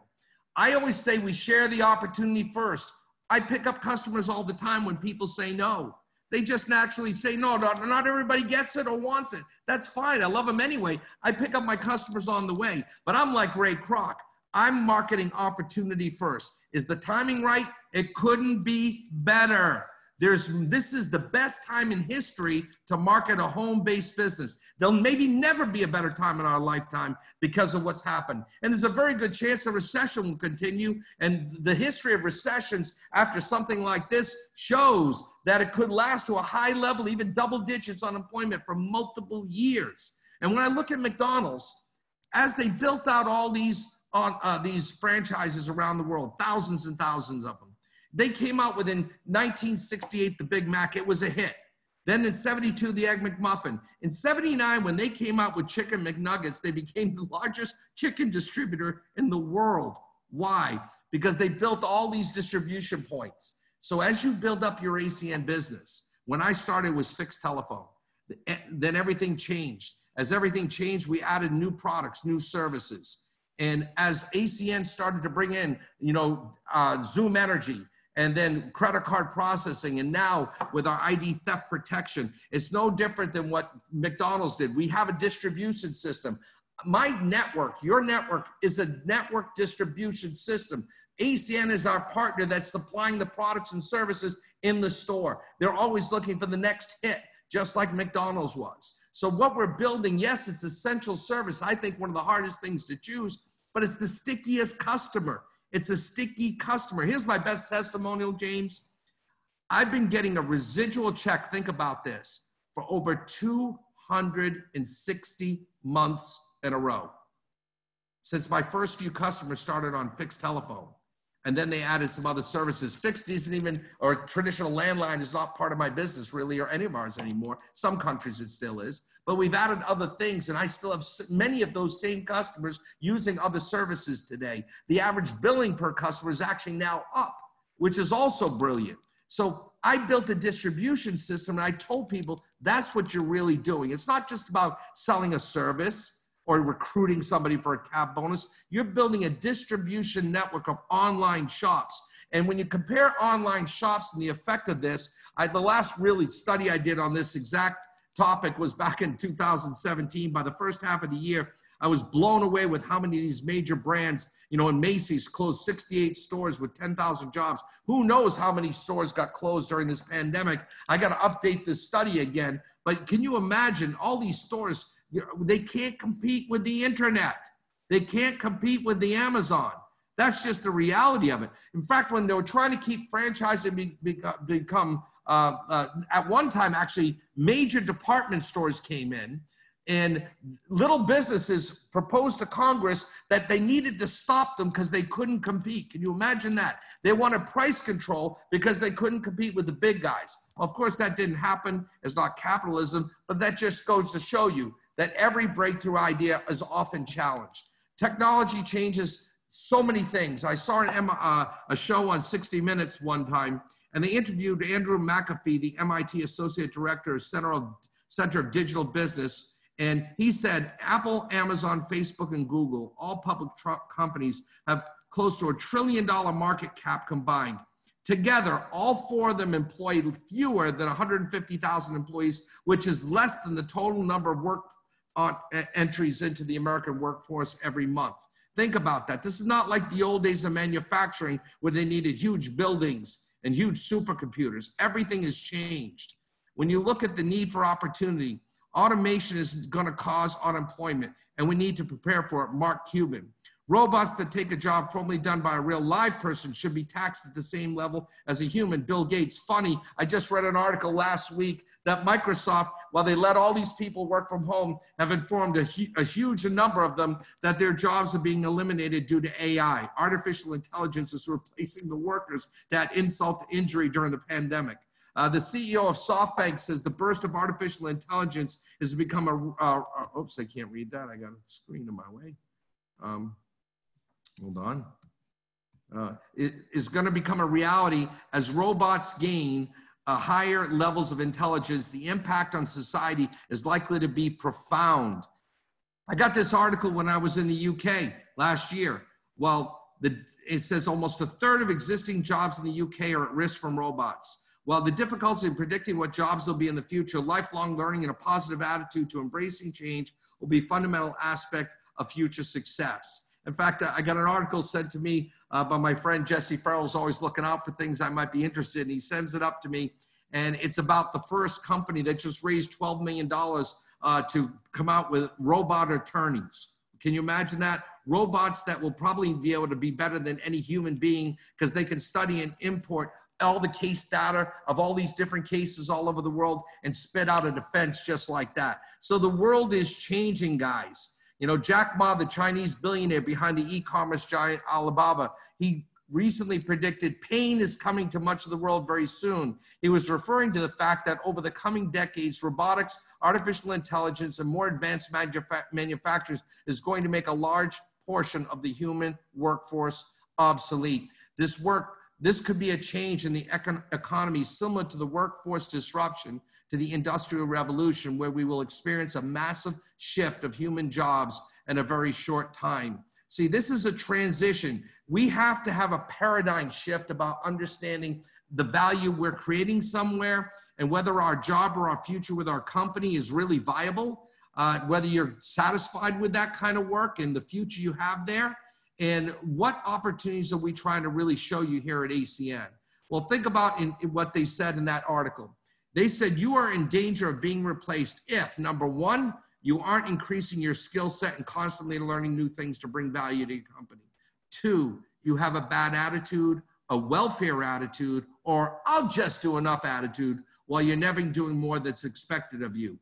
Speaker 2: I always say we share the opportunity first. I pick up customers all the time when people say no. They just naturally say no. Not, not everybody gets it or wants it. That's fine. I love them anyway. I pick up my customers on the way. But I'm like Ray Kroc. I'm marketing opportunity first. Is the timing right? It couldn't be better. There's this is the best time in history to market a home-based business. There'll maybe never be a better time in our lifetime because of what's happened. And there's a very good chance a recession will continue. And the history of recessions after something like this shows that it could last to a high level, even double digits unemployment for multiple years. And when I look at McDonald's, as they built out all these on uh, these franchises around the world, thousands and thousands of them they came out with in 1968 the Big Mac. It was a hit. Then in 72, the Egg McMuffin. In 79, when they came out with Chicken McNuggets, they became the largest chicken distributor in the world. Why? Because they built all these distribution points. So as you build up your ACN business, when I started was fixed telephone. Then everything changed. As everything changed, we added new products, new services. And as ACN started to bring in, you know, uh, XOOM Energy, and then credit card processing. And now with our ID theft protection, it's no different than what McDonald's did. We have a distribution system. My network, your network, is a network distribution system. ACN is our partner that's supplying the products and services in the store. They're always looking for the next hit, just like McDonald's was. So, what we're building, yes, it's essential service. I think one of the hardest things to choose, but it's the stickiest customer. It's a sticky customer. Here's my best testimonial, James. I've been getting a residual check, think about this, for over 260 months in a row since my first few customers started on fixed telephone. And then they added some other services. Fixed isn't even, or traditional landline is not part of my business really, or any of ours anymore. Some countries it still is. But we've added other things, and I still have many of those same customers using other services today. The average billing per customer is actually now up, which is also brilliant. So I built a distribution system, and I told people that's what you're really doing. It's not just about selling a service or recruiting somebody for a cap bonus. You're building a distribution network of online shops. And when you compare online shops and the effect of this, I, the last really study I did on this exact topic was back in 2017. By the first half of the year, I was blown away with how many of these major brands, you know, in Macy's closed 68 stores with 10,000 jobs. Who knows how many stores got closed during this pandemic? I got to update this study again. But can you imagine all these stores they can't compete with the internet. They can't compete with the Amazon. That's just the reality of it. In fact, when they were trying to keep franchising be, be, become, uh, uh, at one time, actually, major department stores came in and little businesses proposed to Congress that they needed to stop them because they couldn't compete. Can you imagine that? They wanted price control because they couldn't compete with the big guys. Of course, that didn't happen. It's not capitalism, but that just goes to show you that every breakthrough idea is often challenged. Technology changes so many things. I saw an, uh, a show on 60 Minutes one time, and they interviewed Andrew McAfee, the MIT Associate Director, Center of, Center of Digital Business, and he said Apple, Amazon, Facebook, and Google, all public companies, have close to a trillion dollar market cap combined. Together, all four of them employ fewer than 150,000 employees, which is less than the total number of work entries into the American workforce every month. Think about that. This is not like the old days of manufacturing where they needed huge buildings and huge supercomputers. Everything has changed. When you look at the need for opportunity, automation is going to cause unemployment, and we need to prepare for it. Mark Cuban. Robots that take a job formerly done by a real live person should be taxed at the same level as a human. Bill Gates. Funny, I just read an article last week that Microsoft, while they let all these people work from home, have informed a, hu- a huge number of them that their jobs are being eliminated due to AI. Artificial intelligence is replacing the workers that insult to injury during the pandemic. Uh, the CEO of SoftBank says the burst of artificial intelligence has become a. Uh, uh, oops, I can't read that. I got a screen in my way. Um, hold on. Uh, it is going to become a reality as robots gain uh, higher levels of intelligence, the impact on society is likely to be profound. I got this article when I was in the UK last year. Well, the, it says almost a third of existing jobs in the UK are at risk from robots. While the difficulty in predicting what jobs will be in the future, lifelong learning and a positive attitude to embracing change will be a fundamental aspect of future success. In fact, I got an article sent to me uh, by my friend Jesse Farrell's always looking out for things I might be interested in. He sends it up to me, and it's about the first company that just raised $12 million uh, to come out with robot attorneys. Can you imagine that? Robots that will probably be able to be better than any human being because they can study and import all the case data of all these different cases all over the world and spit out a defense just like that. So the world is changing, guys. You know, Jack Ma, the Chinese billionaire behind the e-commerce giant Alibaba, he recently predicted pain is coming to much of the world very soon. He was referring to the fact that over the coming decades, robotics, artificial intelligence, and more advanced manufa- manufacturers is going to make a large portion of the human workforce obsolete. This work, this could be a change in the econ- economy similar to the workforce disruption to the industrial revolution, where we will experience a massive shift of human jobs in a very short time. See, this is a transition. We have to have a paradigm shift about understanding the value we're creating somewhere and whether our job or our future with our company is really viable, uh, whether you're satisfied with that kind of work and the future you have there, and what opportunities are we trying to really show you here at ACN? Well, think about in, in what they said in that article. They said you are in danger of being replaced if, number one, you aren't increasing your skill set and constantly learning new things to bring value to your company. Two, you have a bad attitude, a welfare attitude, or I'll just do enough attitude while you're never doing more that's expected of you.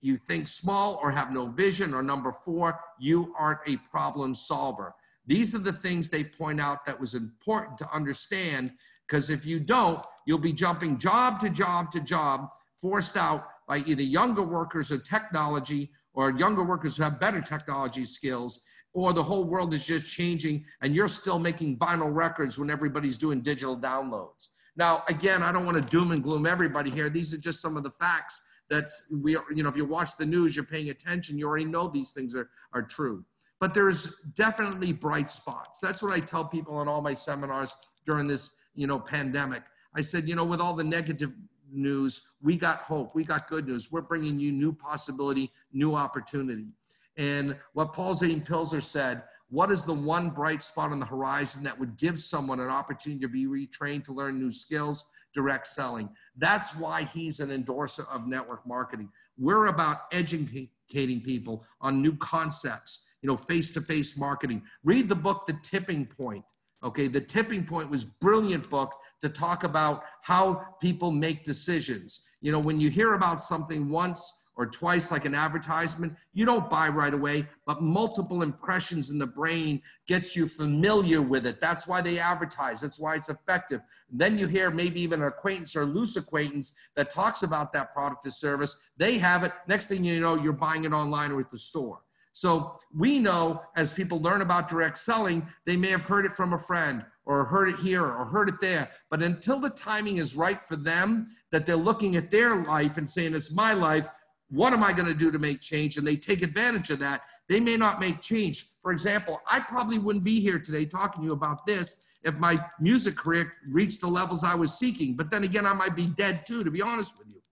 Speaker 2: You think small or have no vision, or number four, you aren't a problem solver. These are the things they point out that was important to understand because if you don't, you'll be jumping job to job to job, forced out by either younger workers of technology or younger workers who have better technology skills, or the whole world is just changing and you're still making vinyl records when everybody's doing digital downloads. Now, again, I don't want to doom and gloom everybody here. These are just some of the facts that's we you know if you watch the news you're paying attention you already know these things are are true but there's definitely bright spots. That's what i tell people in all my seminars during this you know pandemic. I said you know with all the negative news we got hope we got good news. We're bringing you new possibility new opportunity. And what paul zane pilzer said what is the one bright spot on the horizon that would give someone an opportunity to be retrained to learn new skills? Direct selling. That's why he's an endorser of network marketing. We're about educating people on new concepts you know face-to-face marketing read the book the tipping point Okay, The Tipping Point was brilliant book to talk about how people make decisions. You know, when you hear about something once or twice like an advertisement, you don't buy right away, but multiple impressions in the brain gets you familiar with it. That's why they advertise. That's why it's effective. And then you hear maybe even an acquaintance or loose acquaintance that talks about that product or service. They have it. Next thing you know, you're buying it online or at the store. So we know as people learn about direct selling, they may have heard it from a friend or heard it here or heard it there. But until the timing is right for them, that they're looking at their life and saying, it's my life, what am I going to do to make change? And they take advantage of that. They may not make change. For example, I probably wouldn't be here today talking to you about this if my music career reached the levels I was seeking. But then again, I might be dead too, to be honest with you.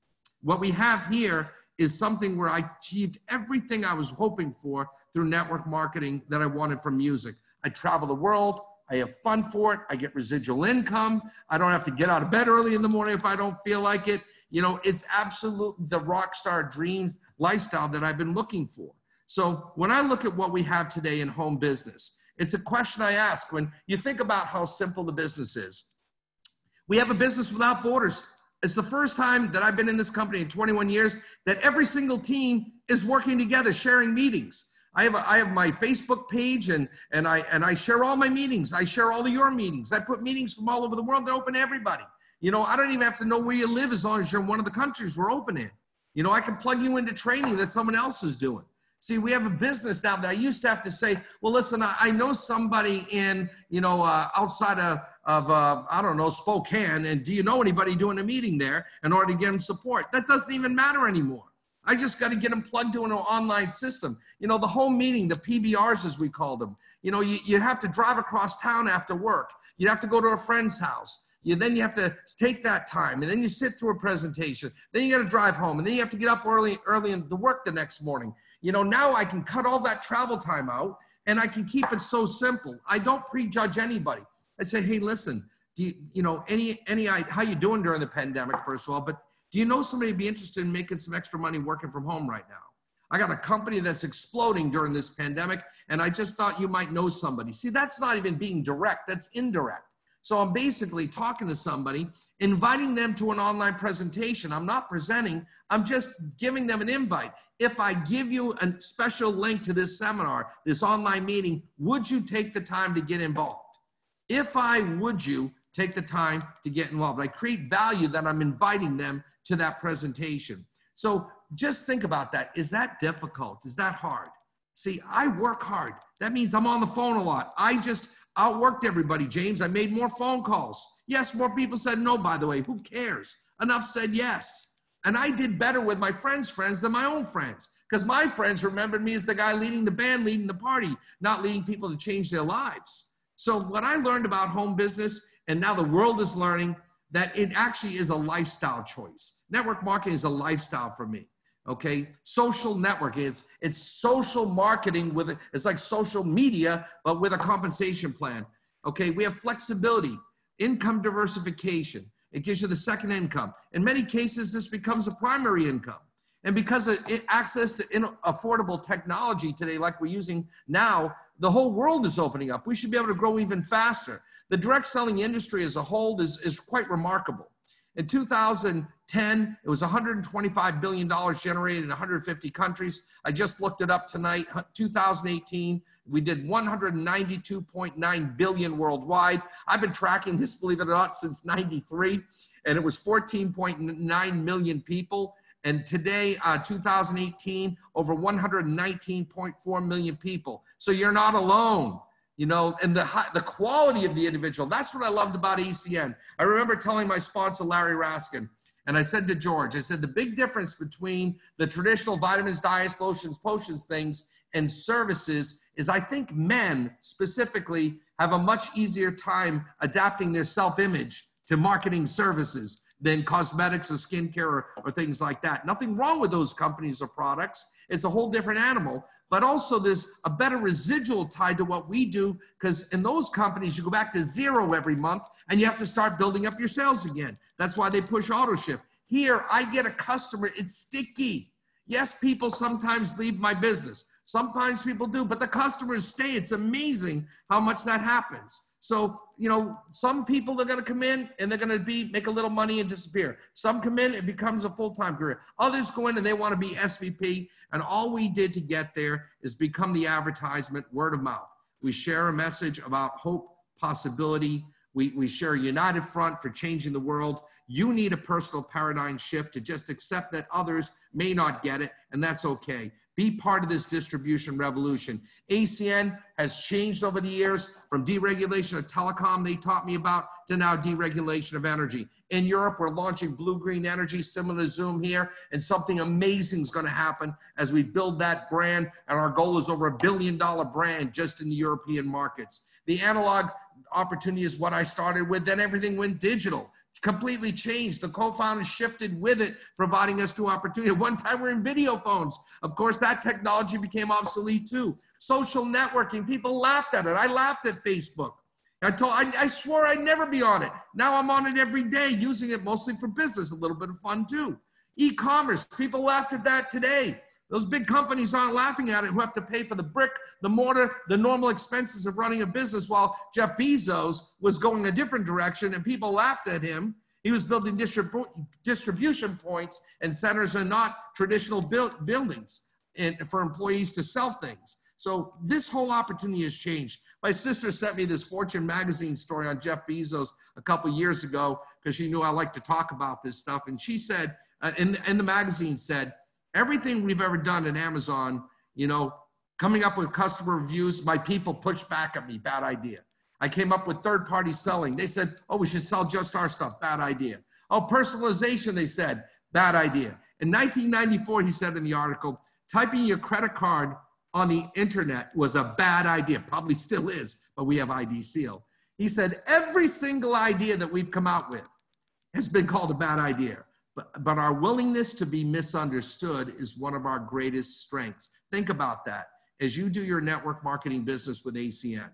Speaker 2: What we have here is something where I achieved everything I was hoping for through network marketing that I wanted from music. I travel the world. I have fun for it. I get residual income. I don't have to get out of bed early in the morning if I don't feel like it. You know, it's absolutely the rock star dreams lifestyle that I've been looking for. So when I look at what we have today in home business, it's a question I ask when you think about how simple the business is. We have a business without borders. It's the first time that I've been in this company in 21 years that every single team is working together, sharing meetings. I have a, I have my Facebook page and and I and I share all my meetings. I share all of your meetings. I put meetings from all over the world that open to everybody. You know, I don't even have to know where you live as long as you're in one of the countries we're open in. You know, I can plug you into training that someone else is doing. See, we have a business now that I used to have to say, well, listen, I, I know somebody in, you know, uh, outside of of uh, I don't know Spokane, and do you know anybody doing a meeting there in order to get them support? That doesn't even matter anymore. I just got to get them plugged into an online system. You know, the home meeting, the PBRs as we call them. You know, you, you have to drive across town after work. You have to go to a friend's house. You, then you have to take that time, and then you sit through a presentation. Then you got to drive home, and then you have to get up early, early in the work the next morning. You know, now I can cut all that travel time out, and I can keep it so simple. I don't prejudge anybody. I said, hey, listen, do you, you know, any, any, how you doing during the pandemic, first of all, but do you know somebody be interested in making some extra money working from home right now? I got a company that's exploding during this pandemic, and I just thought you might know somebody. See, that's not even being direct, that's indirect. So I'm basically talking to somebody, inviting them to an online presentation. I'm not presenting, I'm just giving them an invite. If I give you a special link to this seminar, this online meeting, would you take the time to get involved? If I would you take the time to get involved. I create value that I'm inviting them to that presentation. So just think about that. Is that difficult? Is that hard? See, I work hard. That means I'm on the phone a lot. I just outworked everybody, James. I made more phone calls. Yes, more people said no, by the way. Who cares? Enough said yes. And I did better with my friends' friends than my own friends because my friends remembered me as the guy leading the band, leading the party, not leading people to change their lives. So what I learned about home business, and now the world is learning that it actually is a lifestyle choice. Network marketing is a lifestyle for me. Okay, social networking. It's it's social marketing with it's like social media, but with a compensation plan. Okay, we have flexibility, income diversification. It gives you the second income. In many cases, this becomes a primary income. And because of access to affordable technology today, like we're using now, the whole world is opening up. We should be able to grow even faster. The direct selling industry as a whole is, is quite remarkable. In 2010, it was $125 billion generated in 150 countries. I just looked it up tonight. 2018, we did 192.9 billion worldwide. I've been tracking this, believe it or not, since 93, and it was 14.9 million people. And today, uh, 2018, over 119.4 million people. So you're not alone you know, and the high, the quality of the individual. That's what I loved about ACN. I remember telling my sponsor Larry Raskin, and I said to George, I said the big difference between the traditional vitamins, diets, lotions, potions things and services is I think men specifically have a much easier time adapting their self-image to marketing services than cosmetics or skincare or, or things like that. Nothing wrong with those companies or products. It's a whole different animal. But also there's a better residual tied to what we do because in those companies you go back to zero every month and you have to start building up your sales again. That's why they push auto ship here i get a customer. It's sticky. Yes people sometimes leave my business. Sometimes people do but the customers stay. It's amazing how much that happens so, you know, some people are going to come in and they're going to be make a little money and disappear. Some come in, it becomes a full-time career. Others go in and they want to be SVP. And all we did to get there is become the advertisement, word of mouth. We share a message about hope, possibility. We, we share a united front for changing the world. You need a personal paradigm shift to just accept that others may not get it, and that's okay. Be part of this distribution revolution. ACN has changed over the years from deregulation of telecom they taught me about to now deregulation of energy. In Europe, we're launching blue green energy similar to XOOM here, and something amazing is going to happen as we build that brand. And our goal is over a billion dollar brand just in the European markets. The analog opportunity is what I started with, then everything went digital completely changed. The co-founders shifted with it, providing us two opportunity. At one time, we're in video phones. Of course, that technology became obsolete too. Social networking, people laughed at it. I laughed at Facebook. I told, I, I swore I'd never be on it. Now I'm on it every day, using it mostly for business, a little bit of fun too. E-commerce, people laughed at that today. Those big companies aren't laughing at it who have to pay for the brick, the mortar, the normal expenses of running a business while Jeff Bezos was going a different direction and people laughed at him. He was building distribu- distribution points and centers and not traditional buildings and for employees to sell things. So this whole opportunity has changed. My sister sent me this Fortune magazine story on Jeff Bezos a couple years ago because she knew I like to talk about this stuff. And she said, uh, in, in the magazine said, everything we've ever done at Amazon, you know, coming up with customer reviews, my people pushed back at me, bad idea. I came up with third party selling. They said, oh, we should sell just our stuff, bad idea. Oh, personalization, they said, bad idea. In 1994, he said in the article, typing your credit card on the internet was a bad idea, probably still is, but we have ID seal. He said, every single idea that we've come out with has been called a bad idea. But, but our willingness to be misunderstood is one of our greatest strengths. Think about that as you do your network marketing business with ACN.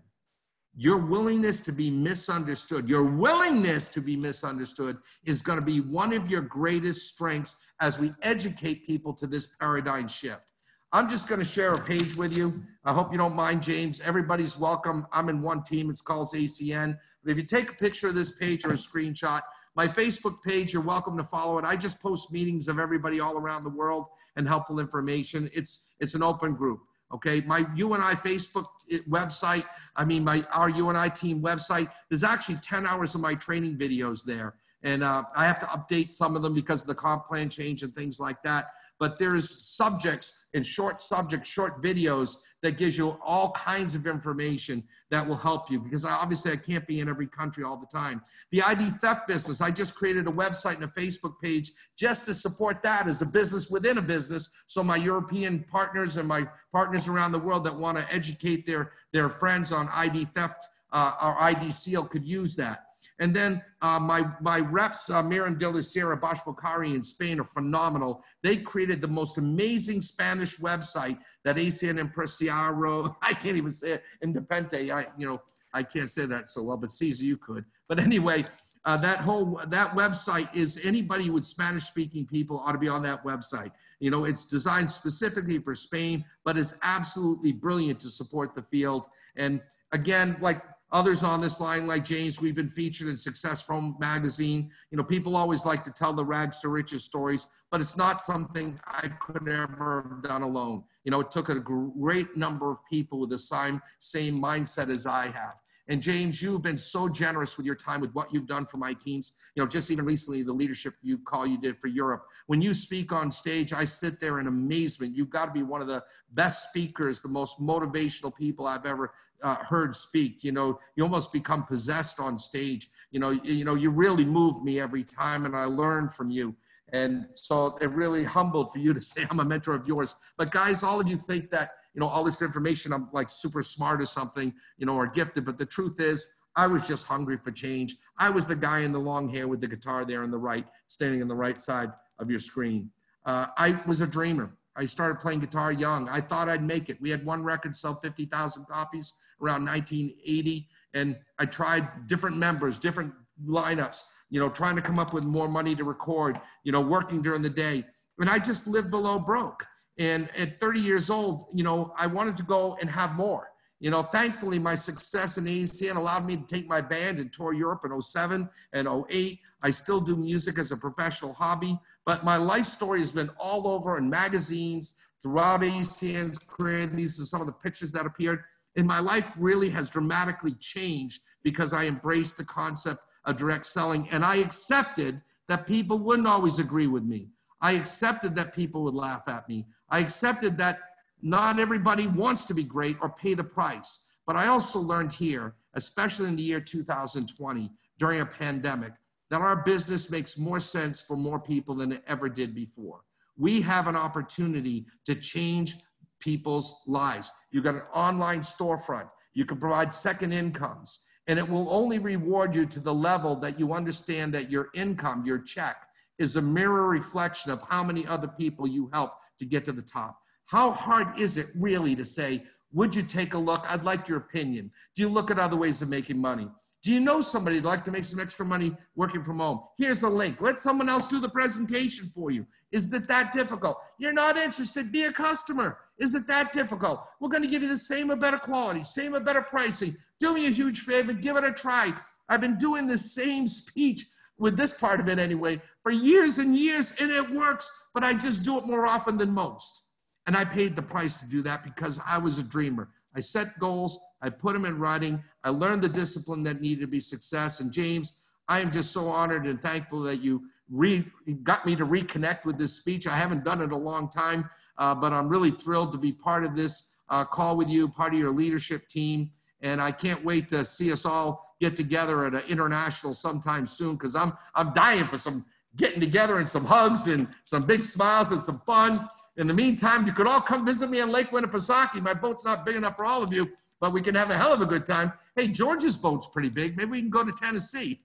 Speaker 2: Your willingness to be misunderstood, your willingness to be misunderstood is going to be one of your greatest strengths as we educate people to this paradigm shift. I'm just going to share a page with you. I hope you don't mind, James. Everybody's welcome. I'm in one team. It's called ACN. But if you take a picture of this page or a screenshot, my Facebook page, you're welcome to follow it. I just post meetings of everybody all around the world and helpful information. It's it's an open group. Okay, my UNI Facebook eh, website, I mean my our UNI team website. There's actually 10 hours of my training videos there, and uh, I have to update some of them because of the comp plan change and things like that. But there's subjects and short subjects, short videos that gives you all kinds of information that will help you because obviously I can't be in every country all the time. The ID theft business, I just created a website and a Facebook page just to support that as a business within a business. So my European partners and my partners around the world that want to educate their, their friends on ID theft uh, ID seal could use that. And then uh, my, my reps, uh, Miran de la Sierra, Bosch Bocari in Spain are phenomenal. They created the most amazing Spanish website that ACN Impresiaro, I can't even say it, Independente, I, you know, I can't say that so well, but Caesar, you could. But anyway, uh, that whole, that website is anybody with Spanish speaking people ought to be on that website. You know, it's designed specifically for Spain, but it's absolutely brilliant to support the field. And again, like Others on this line, like James, we've been featured in Success Home magazine. You know, people always like to tell the rags to riches stories, but it's not something I could ever have done alone. You know, it took a great number of people with the same, same mindset as I have. And James, you've been so generous with your time with what you've done for my teams. You know, just even recently, the leadership you call you did for Europe. When you speak on stage, I sit there in amazement. You've got to be one of the best speakers, the most motivational people I've ever uh, heard speak. You know, you almost become possessed on stage. You know, you know, you really move me every time, and I learn from you. And so it really humbled for you to say I'm a mentor of yours. But guys, all of you think that you know, all this information, I'm like super smart or something, you know, or gifted. But the truth is, I was just hungry for change. I was the guy in the long hair with the guitar there on the right, standing on the right side of your screen. Uh, I was a dreamer. I started playing guitar young. I thought I'd make it. We had one record sell 50,000 copies around 1980. And I tried different members, different lineups, you know, trying to come up with more money to record, you know, working during the day. And I just lived below broke. And at 30 years old, you know, I wanted to go and have more. You know, thankfully, my success in ACN allowed me to take my band and tour Europe in 07 and 08. I still do music as a professional hobby, but my life story has been all over in magazines throughout ACN's career. These are some of the pictures that appeared. And my life really has dramatically changed because I embraced the concept of direct selling and I accepted that people wouldn't always agree with me. I accepted that people would laugh at me. I accepted that not everybody wants to be great or pay the price. But I also learned here, especially in the year 2020, during a pandemic, that our business makes more sense for more people than it ever did before. We have an opportunity to change people's lives. You've got an online storefront. You can provide second incomes, and it will only reward you to the level that you understand that your income, your check, is a mirror reflection of how many other people you help to get to the top. How hard is it really to say, would you take a look? I'd like your opinion. Do you look at other ways of making money? Do you know somebody that'd like to make some extra money working from home? Here's a link. Let someone else do the presentation for you. Is it that difficult? You're not interested, be a customer. Is it that difficult? We're going to give you the same or better quality, same or better pricing. Do me a huge favor, give it a try. I've been doing the same speech with this part of it anyway, for years and years, and it works, but I just do it more often than most. And I paid the price to do that because I was a dreamer. I set goals, I put them in writing, I learned the discipline that needed to be success. And James, I am just so honored and thankful that you re- got me to reconnect with this speech. I haven't done it a long time, uh, but I'm really thrilled to be part of this uh, call with you, part of your leadership team. And I can't wait to see us all get together at an international sometime soon because I'm I'm dying for some getting together and some hugs and some big smiles and some fun. In the meantime, you could all come visit me on Lake Winnipesaukee. My boat's not big enough for all of you, but we can have a hell of a good time. Hey, George's boat's pretty big. Maybe we can go to Tennessee.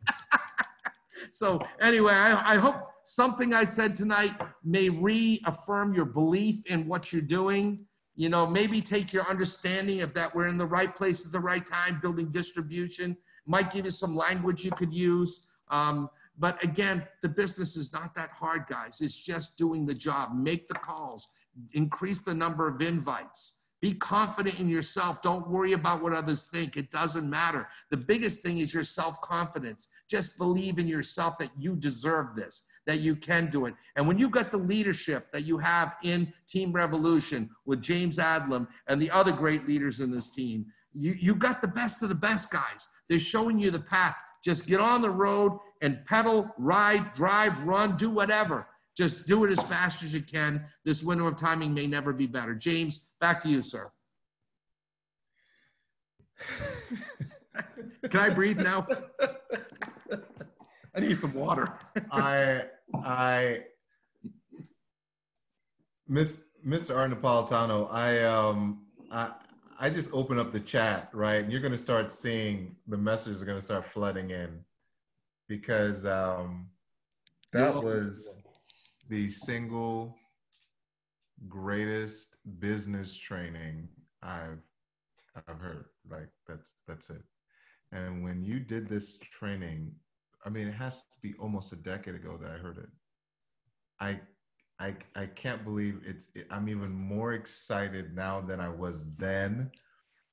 Speaker 2: so anyway, I, I hope something I said tonight may reaffirm your belief in what you're doing you know maybe take your understanding of that we're in the right place at the right time building distribution might give you some language you could use. Um, but again, the business is not that hard, guys. It's just doing the job. Make the calls, increase the number of invites. Be confident in yourself. Don't worry about what others think. It doesn't matter. The biggest thing is your self confidence. Just believe in yourself that you deserve this, that you can do it. And when you've got the leadership that you have in Team Revolution with James Adlam and the other great leaders in this team, you, you got the best of the best guys. They're showing you the path. Just get on the road and pedal, ride, drive, run, do whatever. Just do it as fast as you can. This window of timing may never be better. James, back to you, sir. Can I breathe now? I need some water.
Speaker 1: I, I, Miss, Mr. Art Napolitano, I, um, I, I just open up the chat, right? And you're going to start seeing the messages are going to start flooding in because um, that was the single greatest business training I've I've heard. Like that's that's it. And when you did this training, I mean, it has to be almost a decade ago that I heard it. I I I can't believe it's. It, I'm even more excited now than I was then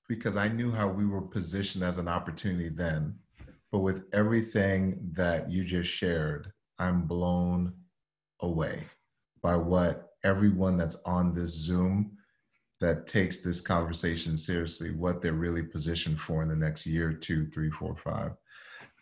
Speaker 1: because I knew how we were positioned as an opportunity then. But with everything that you just shared, I'm blown away by what everyone that's on this Zoom that takes this conversation seriously, what they're really positioned for in the next year, two, three, four, five.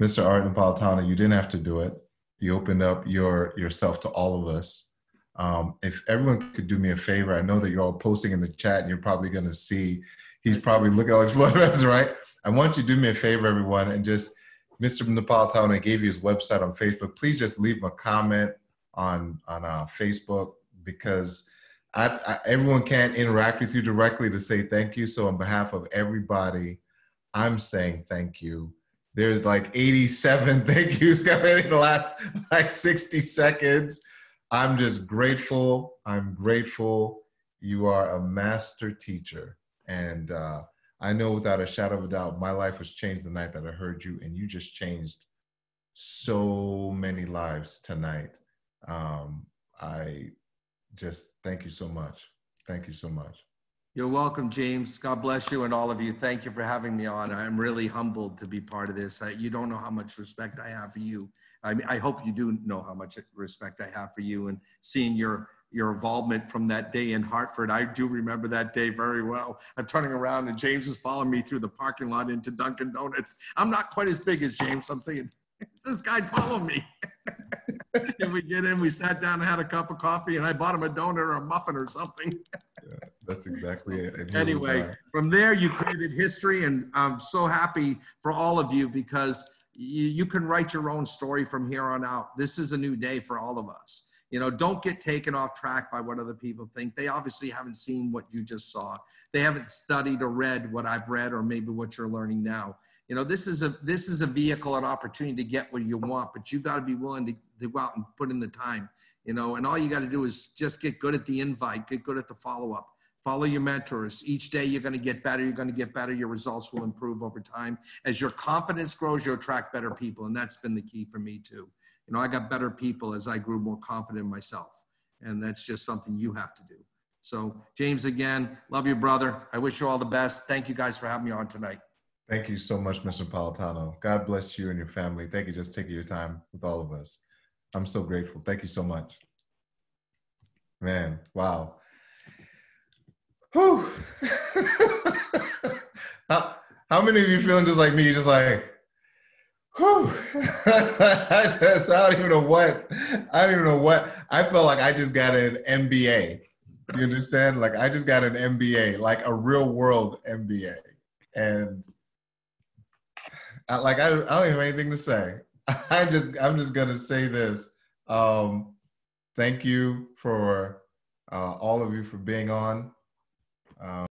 Speaker 1: Mr. Art Napolitano, you didn't have to do it. You opened up your yourself to all of us. Um, if everyone could do me a favor, I know that you're all posting in the chat and you're probably going to see, he's probably looking at his photos, right? I want you to do me a favor, everyone, and just, Mr. Napolitano I gave you his website on Facebook. Please just leave him a comment on, on uh, Facebook because I, I, everyone can't interact with you directly to say thank you. So on behalf of everybody, I'm saying thank you. There's like 87 thank yous coming in the last like 60 seconds. I'm just grateful. I'm grateful. You are a master teacher. And uh, I know without a shadow of a doubt, my life was changed the night that I heard you, and you just changed so many lives tonight. Um, I just thank you so much. Thank you so much.
Speaker 2: You're welcome, James. God bless you and all of you. Thank you for having me on. I'm really humbled to be part of this. you don't know how much respect I have for you. I mean, I hope you do know how much respect I have for you and seeing your your involvement from that day in Hartford. I do remember that day very well. I'm turning around and James is following me through the parking lot into Dunkin' Donuts. I'm not quite as big as James. I'm thinking, this guy follow me? and we get in, we sat down and had a cup of coffee, and I bought him a donut or a muffin or something.
Speaker 1: yeah, that's exactly it.
Speaker 2: Anyway, from there, you created history, and I'm so happy for all of you because you, you can write your own story from here on out. This is a new day for all of us. You know, don't get taken off track by what other people think. They obviously haven't seen what you just saw. They haven't studied or read what I've read or maybe what you're learning now you know this is a this is a vehicle an opportunity to get what you want but you got to be willing to, to go out and put in the time you know and all you got to do is just get good at the invite get good at the follow-up follow your mentors each day you're going to get better you're going to get better your results will improve over time as your confidence grows you attract better people and that's been the key for me too you know i got better people as i grew more confident in myself and that's just something you have to do so james again love you brother i wish you all the best thank you guys for having me on tonight
Speaker 1: Thank you so much, Mr. Napolitano. God bless you and your family. Thank you just taking your time with all of us. I'm so grateful. Thank you so much. Man, wow. Whew. how, how many of you feeling just like me? Just like, whew. I, just, I don't even know what. I don't even know what. I felt like I just got an MBA. You understand? Like I just got an MBA, like a real world MBA. And I, like I, I don't even have anything to say. I just I'm just gonna say this. Um, thank you for uh, all of you for being on. Um,